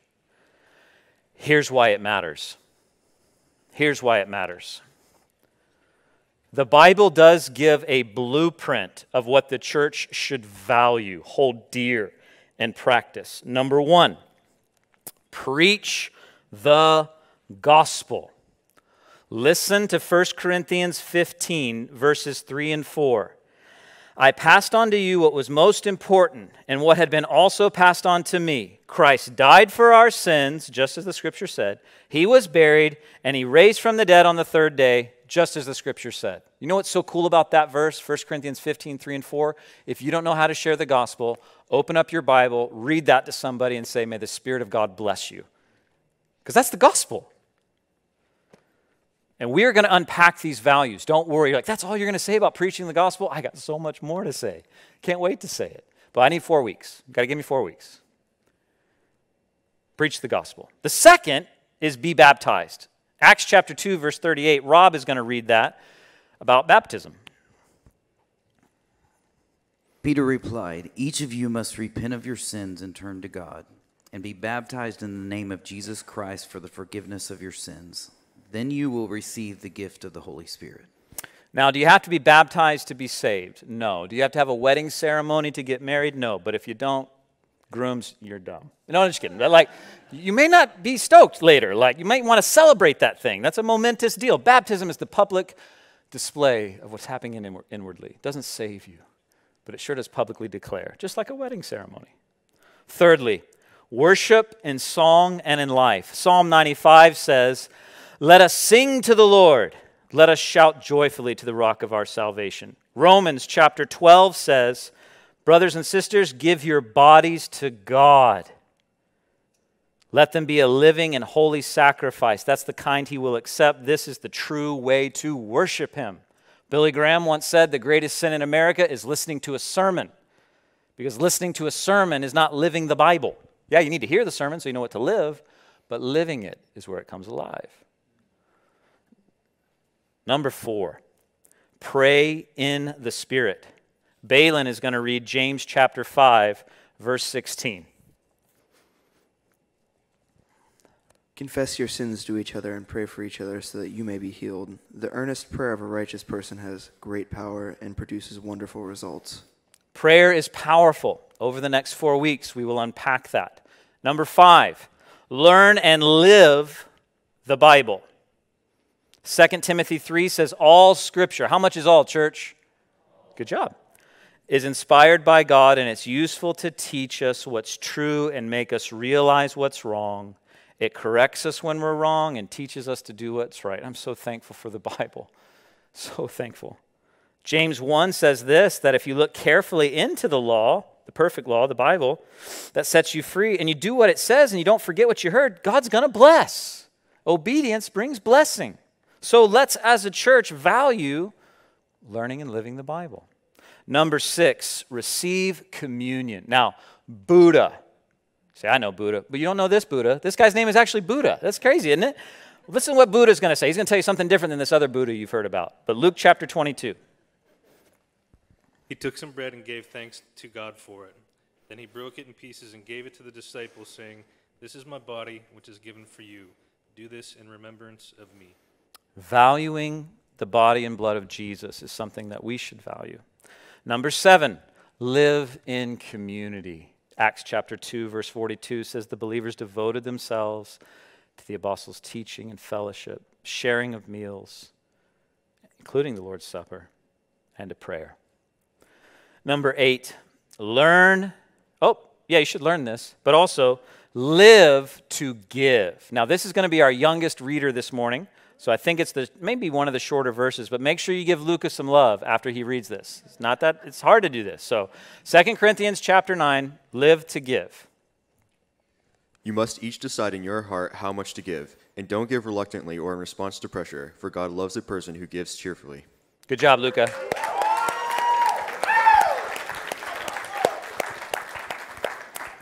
Here's why it matters. Here's why it matters. The Bible does give a blueprint of what the church should value, hold dear, and practice. Number one, preach the gospel. Listen to 1 Corinthians 15, verses 3 and 4. I passed on to you what was most important and what had been also passed on to me. Christ died for our sins, just as the scripture said. He was buried, and he raised from the dead on the third day, just as the scripture said. You know what's so cool about that verse, 1 Corinthians 15, 3 and 4? If you don't know how to share the gospel, open up your Bible, read that to somebody, and say, May the Spirit of God bless you. Because that's the gospel. And we are going to unpack these values. Don't worry. You're Like, that's all you're going to say about preaching the gospel? I got so much more to say. Can't wait to say it. But I need four weeks. Got to give me four weeks. Preach the gospel. The second is be baptized. Acts chapter 2, verse 38. Rob is going to read that about baptism. Peter replied, Each of you must repent of your sins and turn to God, and be baptized in the name of Jesus Christ for the forgiveness of your sins then you will receive the gift of the Holy Spirit. Now, do you have to be baptized to be saved? No. Do you have to have a wedding ceremony to get married? No. But if you don't, grooms, you're dumb. No, I'm just kidding. Like, you may not be stoked later. Like, you might want to celebrate that thing. That's a momentous deal. Baptism is the public display of what's happening inwardly. It doesn't save you, but it sure does publicly declare, just like a wedding ceremony. Thirdly, worship in song and in life. Psalm 95 says, let us sing to the Lord. Let us shout joyfully to the rock of our salvation. Romans chapter 12 says, Brothers and sisters, give your bodies to God. Let them be a living and holy sacrifice. That's the kind he will accept. This is the true way to worship him. Billy Graham once said the greatest sin in America is listening to a sermon because listening to a sermon is not living the Bible. Yeah, you need to hear the sermon so you know what to live, but living it is where it comes alive. Number four, pray in the Spirit. Balin is going to read James chapter 5, verse 16. Confess your sins to each other and pray for each other so that you may be healed. The earnest prayer of a righteous person has great power and produces wonderful results. Prayer is powerful. Over the next four weeks, we will unpack that. Number five, learn and live the Bible. 2 Timothy 3 says, All scripture, how much is all, church? Good job. Is inspired by God and it's useful to teach us what's true and make us realize what's wrong. It corrects us when we're wrong and teaches us to do what's right. I'm so thankful for the Bible. So thankful. James 1 says this that if you look carefully into the law, the perfect law, the Bible, that sets you free, and you do what it says and you don't forget what you heard, God's going to bless. Obedience brings blessing. So let's, as a church, value learning and living the Bible. Number six, receive communion. Now, Buddha. Say, I know Buddha, but you don't know this Buddha. This guy's name is actually Buddha. That's crazy, isn't it? Listen to what Buddha's going to say. He's going to tell you something different than this other Buddha you've heard about. But Luke chapter 22. He took some bread and gave thanks to God for it. Then he broke it in pieces and gave it to the disciples, saying, This is my body, which is given for you. Do this in remembrance of me. Valuing the body and blood of Jesus is something that we should value. Number seven, live in community. Acts chapter 2, verse 42 says the believers devoted themselves to the apostles' teaching and fellowship, sharing of meals, including the Lord's Supper, and to prayer. Number eight, learn. Oh, yeah, you should learn this, but also live to give. Now, this is going to be our youngest reader this morning. So I think it's the maybe one of the shorter verses, but make sure you give Lucas some love after he reads this. It's not that it's hard to do this. So 2 Corinthians chapter 9, live to give. You must each decide in your heart how much to give, and don't give reluctantly or in response to pressure, for God loves a person who gives cheerfully. Good job, Luca.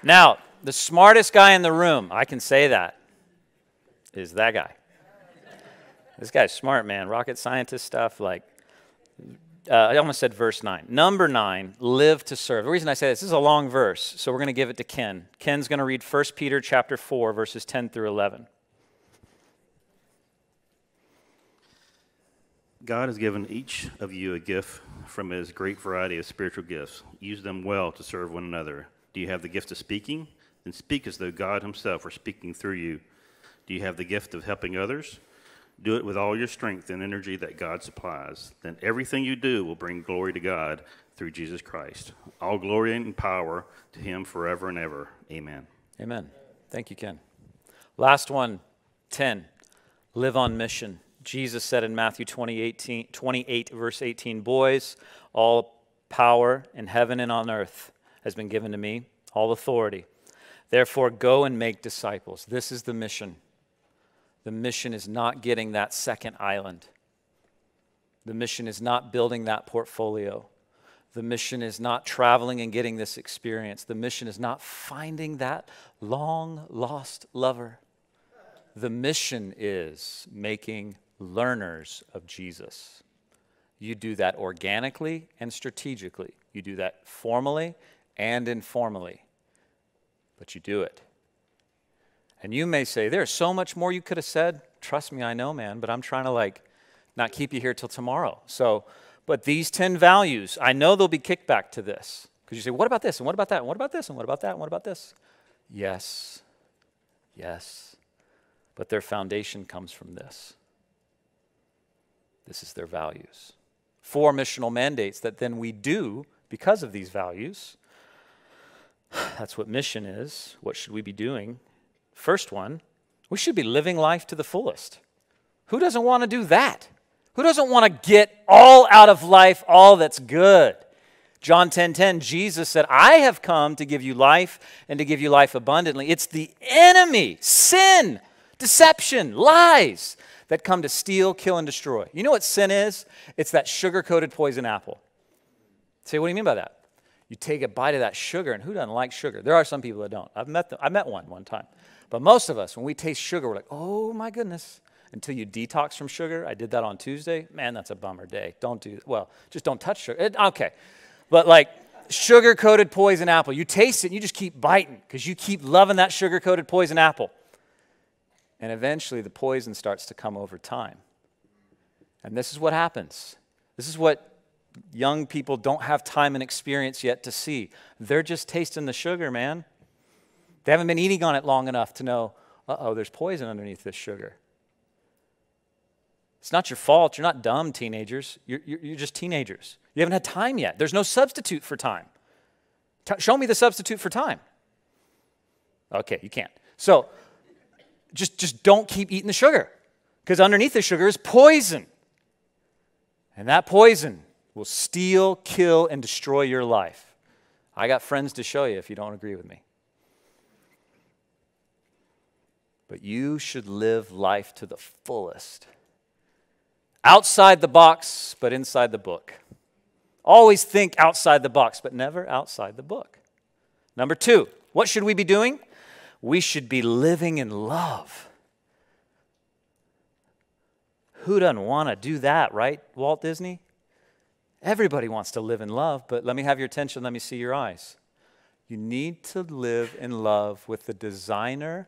Now, the smartest guy in the room, I can say that, is that guy. This guy's smart, man. Rocket scientist stuff, like, uh, I almost said verse 9. Number 9, live to serve. The reason I say this, this is a long verse, so we're going to give it to Ken. Ken's going to read 1 Peter chapter 4, verses 10 through 11. God has given each of you a gift from his great variety of spiritual gifts. Use them well to serve one another. Do you have the gift of speaking? Then speak as though God himself were speaking through you. Do you have the gift of helping others? Do it with all your strength and energy that God supplies. Then everything you do will bring glory to God through Jesus Christ. All glory and power to him forever and ever. Amen. Amen. Thank you, Ken. Last one 10. Live on mission. Jesus said in Matthew 20, 18, 28, verse 18, Boys, all power in heaven and on earth has been given to me, all authority. Therefore, go and make disciples. This is the mission. The mission is not getting that second island. The mission is not building that portfolio. The mission is not traveling and getting this experience. The mission is not finding that long lost lover. The mission is making learners of Jesus. You do that organically and strategically. You do that formally and informally, but you do it. And you may say, There's so much more you could have said. Trust me, I know, man, but I'm trying to like not keep you here till tomorrow. So, but these 10 values, I know there'll be kickback to this. Because you say, What about this? And what about that? And what about this? And what about that? And what about this? Yes. Yes. But their foundation comes from this. This is their values. Four missional mandates that then we do because of these values. That's what mission is. What should we be doing? First one, we should be living life to the fullest. Who doesn't want to do that? Who doesn't want to get all out of life, all that's good? John 10:10 10, 10, Jesus said, "I have come to give you life and to give you life abundantly." It's the enemy, sin, deception, lies that come to steal, kill and destroy. You know what sin is? It's that sugar-coated poison apple. Say, what do you mean by that? You take a bite of that sugar, and who doesn't like sugar? There are some people that don't. I've met them, I met one one time. But most of us, when we taste sugar, we're like, oh my goodness. Until you detox from sugar. I did that on Tuesday. Man, that's a bummer day. Don't do, well, just don't touch sugar. It, okay. But like sugar coated poison apple, you taste it and you just keep biting because you keep loving that sugar coated poison apple. And eventually the poison starts to come over time. And this is what happens. This is what young people don't have time and experience yet to see. They're just tasting the sugar, man. They haven't been eating on it long enough to know, uh oh, there's poison underneath this sugar. It's not your fault. You're not dumb, teenagers. You're, you're, you're just teenagers. You haven't had time yet. There's no substitute for time. T- show me the substitute for time. Okay, you can't. So just, just don't keep eating the sugar because underneath the sugar is poison. And that poison will steal, kill, and destroy your life. I got friends to show you if you don't agree with me. But you should live life to the fullest. Outside the box, but inside the book. Always think outside the box, but never outside the book. Number two, what should we be doing? We should be living in love. Who doesn't want to do that, right, Walt Disney? Everybody wants to live in love, but let me have your attention, let me see your eyes. You need to live in love with the designer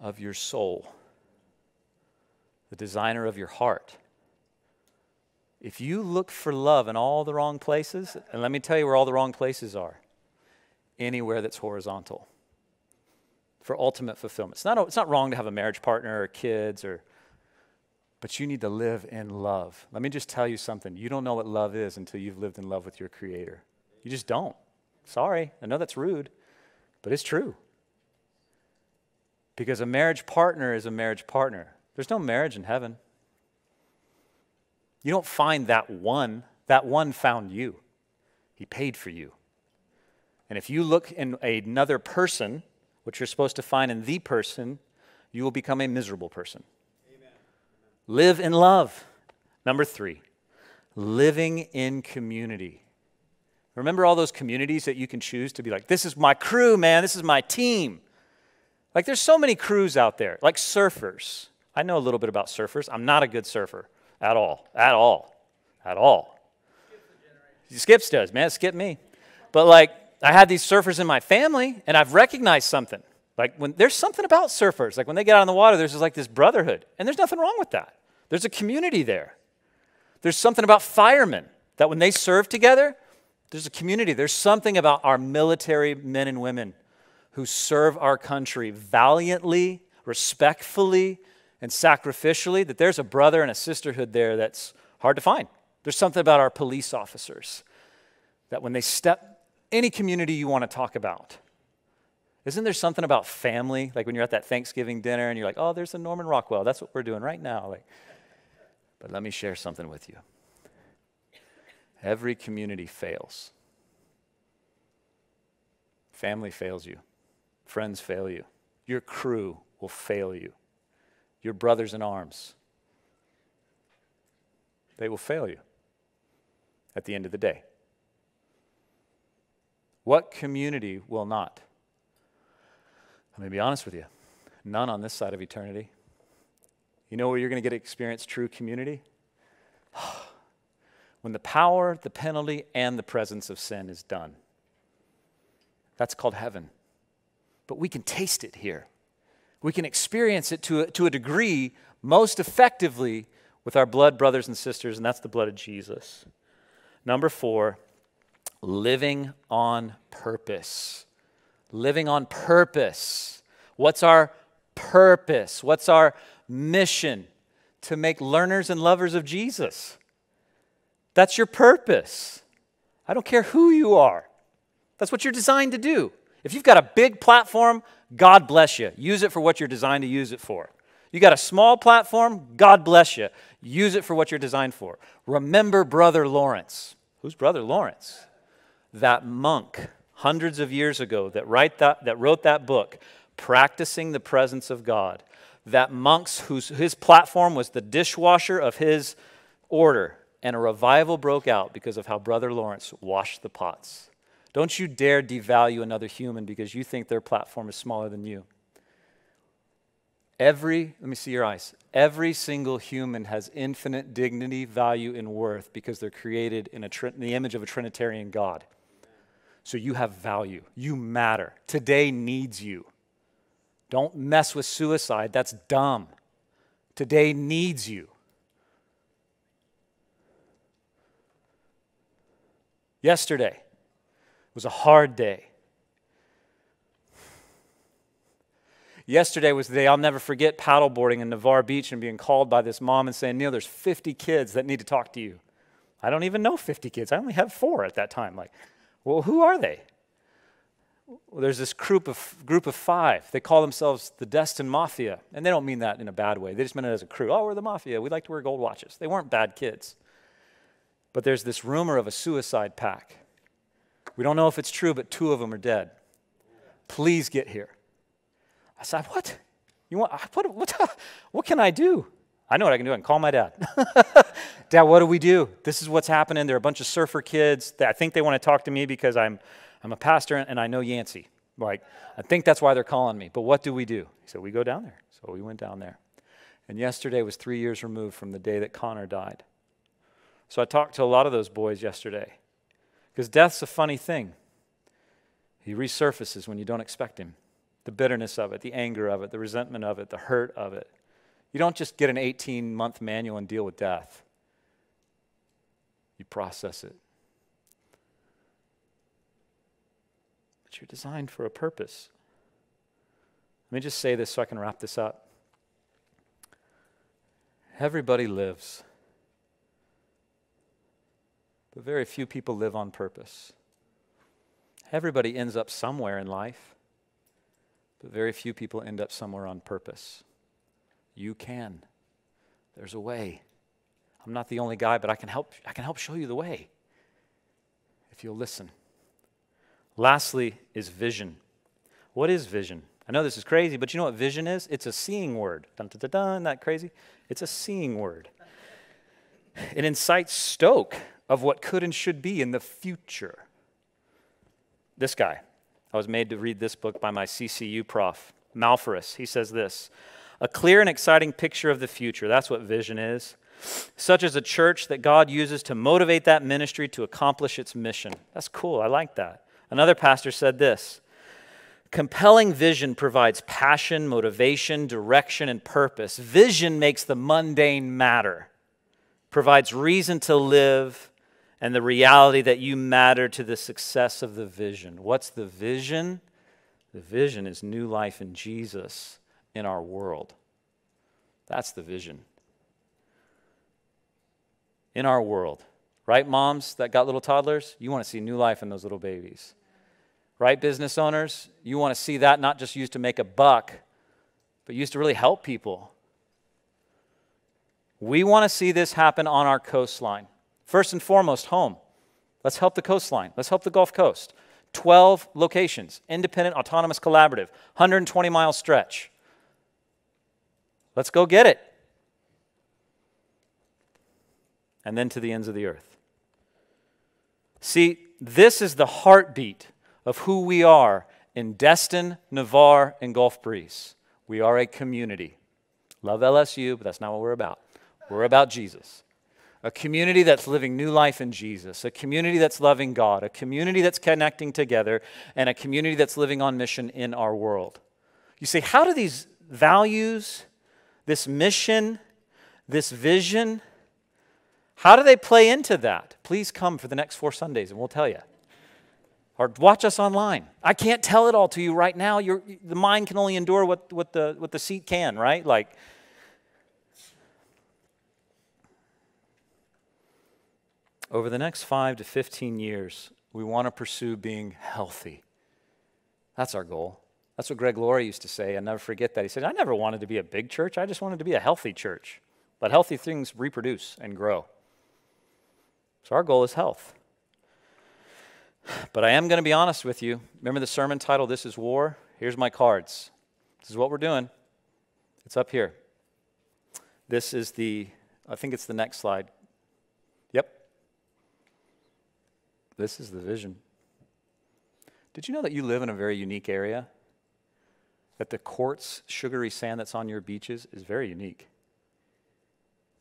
of your soul, the designer of your heart. If you look for love in all the wrong places, and let me tell you where all the wrong places are anywhere that's horizontal for ultimate fulfillment. It's not, it's not wrong to have a marriage partner or kids or but you need to live in love. Let me just tell you something. You don't know what love is until you've lived in love with your creator. You just don't. Sorry. I know that's rude, but it's true. Because a marriage partner is a marriage partner. There's no marriage in heaven. You don't find that one, that one found you. He paid for you. And if you look in another person, what you're supposed to find in the person, you will become a miserable person. Amen. Live in love. Number three, living in community. Remember all those communities that you can choose to be like, this is my crew, man, this is my team. Like, there's so many crews out there, like surfers. I know a little bit about surfers. I'm not a good surfer at all, at all, at all. Skips does, man, skip me. But like, I had these surfers in my family, and I've recognized something. Like when there's something about surfers, like when they get out on the water, there's just like this brotherhood, and there's nothing wrong with that. There's a community there. There's something about firemen that when they serve together, there's a community. There's something about our military men and women who serve our country valiantly, respectfully, and sacrificially that there's a brother and a sisterhood there that's hard to find. There's something about our police officers that when they step any community you want to talk about, isn't there something about family? Like when you're at that Thanksgiving dinner and you're like, oh, there's a Norman Rockwell. That's what we're doing right now. Like, but let me share something with you. Every community fails. Family fails you. Friends fail you. Your crew will fail you. Your brothers in arms, they will fail you at the end of the day. What community will not? Let me be honest with you none on this side of eternity. You know where you're going to get to experience true community? when the power, the penalty, and the presence of sin is done. That's called heaven. But we can taste it here. We can experience it to a, to a degree most effectively with our blood brothers and sisters, and that's the blood of Jesus. Number four, living on purpose. Living on purpose. What's our purpose? What's our mission? To make learners and lovers of Jesus. That's your purpose. I don't care who you are. That's what you're designed to do. If you've got a big platform, God bless you. Use it for what you're designed to use it for. You got a small platform, God bless you. Use it for what you're designed for. Remember Brother Lawrence. Who's Brother Lawrence? That monk hundreds of years ago that, write that, that wrote that book, Practicing the Presence of God. That monk's whose his platform was the dishwasher of his order, and a revival broke out because of how Brother Lawrence washed the pots. Don't you dare devalue another human because you think their platform is smaller than you. Every, let me see your eyes. Every single human has infinite dignity, value, and worth because they're created in, in the image of a Trinitarian God. So you have value. You matter. Today needs you. Don't mess with suicide. That's dumb. Today needs you. Yesterday was a hard day. Yesterday was the day I'll never forget paddleboarding in Navarre Beach and being called by this mom and saying, Neil, there's 50 kids that need to talk to you. I don't even know 50 kids. I only have four at that time. Like, well, who are they? Well, there's this group of, group of five. They call themselves the Destin Mafia. And they don't mean that in a bad way. They just meant it as a crew. Oh, we're the Mafia. We like to wear gold watches. They weren't bad kids. But there's this rumor of a suicide pack. We don't know if it's true, but two of them are dead. Please get here. I said, What? You want, what, what, what can I do? I know what I can do. I can call my dad. dad, what do we do? This is what's happening. There are a bunch of surfer kids. That I think they want to talk to me because I'm, I'm a pastor and I know Yancey. Like, I think that's why they're calling me. But what do we do? He said, We go down there. So we went down there. And yesterday was three years removed from the day that Connor died. So I talked to a lot of those boys yesterday. Because death's a funny thing. He resurfaces when you don't expect him the bitterness of it, the anger of it, the resentment of it, the hurt of it. You don't just get an 18 month manual and deal with death, you process it. But you're designed for a purpose. Let me just say this so I can wrap this up. Everybody lives, but very few people live on purpose. Everybody ends up somewhere in life. but very few people end up somewhere on purpose. You can. There's a way. I'm not the only guy, but I can help, I can help show you the way if you'll listen. Lastly, is vision. What is vision? I know this is crazy, but you know what vision is? It's a seeing word. Dun, dun, dun, dun, that crazy? It's a seeing word. It incites stoke of what could and should be in the future. This guy, I was made to read this book by my CCU prof, Malphurs. He says this A clear and exciting picture of the future. That's what vision is. Such as a church that God uses to motivate that ministry to accomplish its mission. That's cool. I like that. Another pastor said this Compelling vision provides passion, motivation, direction, and purpose. Vision makes the mundane matter, provides reason to live, and the reality that you matter to the success of the vision. What's the vision? The vision is new life in Jesus in our world. That's the vision. In our world. Right, moms that got little toddlers? You want to see new life in those little babies. Right, business owners? You want to see that not just used to make a buck, but used to really help people. We want to see this happen on our coastline. First and foremost, home. Let's help the coastline. Let's help the Gulf Coast. 12 locations, independent, autonomous, collaborative, 120 mile stretch. Let's go get it. And then to the ends of the earth. See, this is the heartbeat of who we are in Destin, Navarre, and Gulf Breeze. We are a community. Love LSU, but that's not what we're about. We're about Jesus a community that's living new life in Jesus, a community that's loving God, a community that's connecting together, and a community that's living on mission in our world. You say, how do these values, this mission, this vision, how do they play into that? Please come for the next four Sundays and we'll tell you. Or watch us online. I can't tell it all to you right now. You're, the mind can only endure what, what, the, what the seat can, right? Like, Over the next five to 15 years, we want to pursue being healthy. That's our goal. That's what Greg Laurie used to say. I never forget that. He said, I never wanted to be a big church, I just wanted to be a healthy church. But healthy things reproduce and grow. So our goal is health. But I am going to be honest with you. Remember the sermon title, This is War? Here's my cards. This is what we're doing. It's up here. This is the, I think it's the next slide. This is the vision. Did you know that you live in a very unique area? That the quartz sugary sand that's on your beaches is very unique.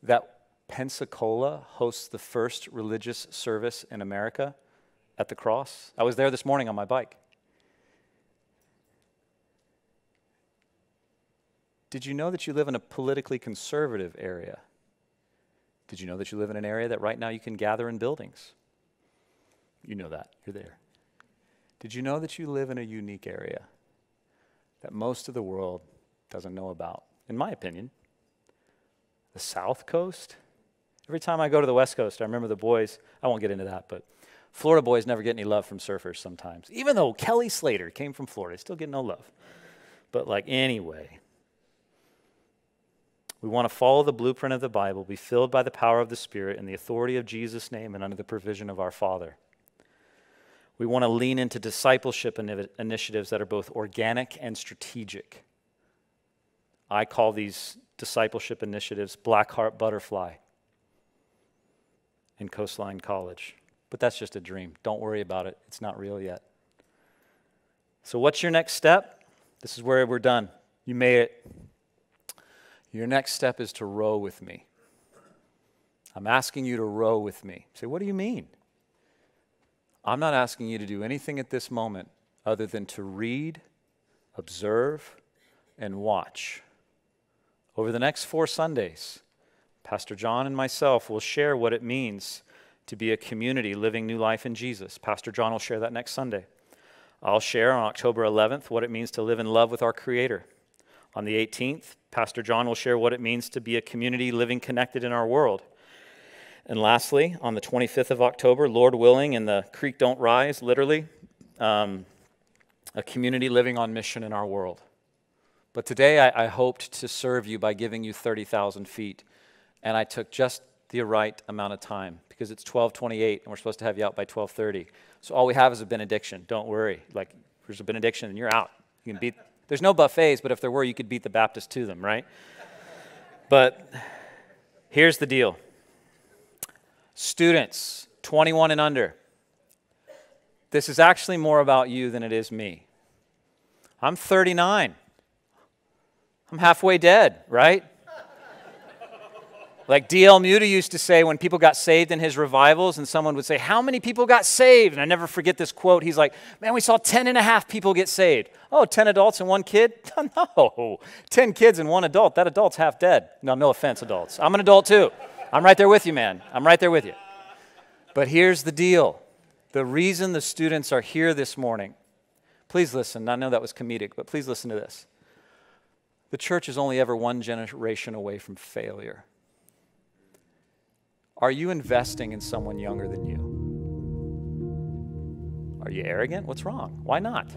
That Pensacola hosts the first religious service in America at the cross. I was there this morning on my bike. Did you know that you live in a politically conservative area? Did you know that you live in an area that right now you can gather in buildings? You know that. You're there. Did you know that you live in a unique area that most of the world doesn't know about? In my opinion, the South Coast. Every time I go to the West Coast, I remember the boys, I won't get into that, but Florida boys never get any love from surfers sometimes. Even though Kelly Slater came from Florida, still get no love. But, like, anyway, we want to follow the blueprint of the Bible, be filled by the power of the Spirit and the authority of Jesus' name and under the provision of our Father. We want to lean into discipleship initiatives that are both organic and strategic. I call these discipleship initiatives Black Heart Butterfly in Coastline College. But that's just a dream. Don't worry about it, it's not real yet. So, what's your next step? This is where we're done. You made it. Your next step is to row with me. I'm asking you to row with me. say, what do you mean? I'm not asking you to do anything at this moment other than to read, observe, and watch. Over the next four Sundays, Pastor John and myself will share what it means to be a community living new life in Jesus. Pastor John will share that next Sunday. I'll share on October 11th what it means to live in love with our Creator. On the 18th, Pastor John will share what it means to be a community living connected in our world. And lastly, on the 25th of October, Lord willing, and the creek don't rise, literally, um, a community living on mission in our world. But today I, I hoped to serve you by giving you 30,000 feet, and I took just the right amount of time because it's 1228 and we're supposed to have you out by 1230. So all we have is a benediction. Don't worry. Like, there's a benediction and you're out. You can beat, there's no buffets, but if there were, you could beat the Baptist to them, right? But here's the deal students, 21 and under, this is actually more about you than it is me. I'm 39. I'm halfway dead, right? Like D.L. Moody used to say when people got saved in his revivals, and someone would say, How many people got saved? And I never forget this quote. He's like, Man, we saw 10 and a half people get saved. Oh, 10 adults and one kid? no. 10 kids and one adult. That adult's half dead. No, no offense, adults. I'm an adult too. I'm right there with you, man. I'm right there with you. But here's the deal the reason the students are here this morning, please listen. I know that was comedic, but please listen to this. The church is only ever one generation away from failure. Are you investing in someone younger than you? Are you arrogant? What's wrong? Why not?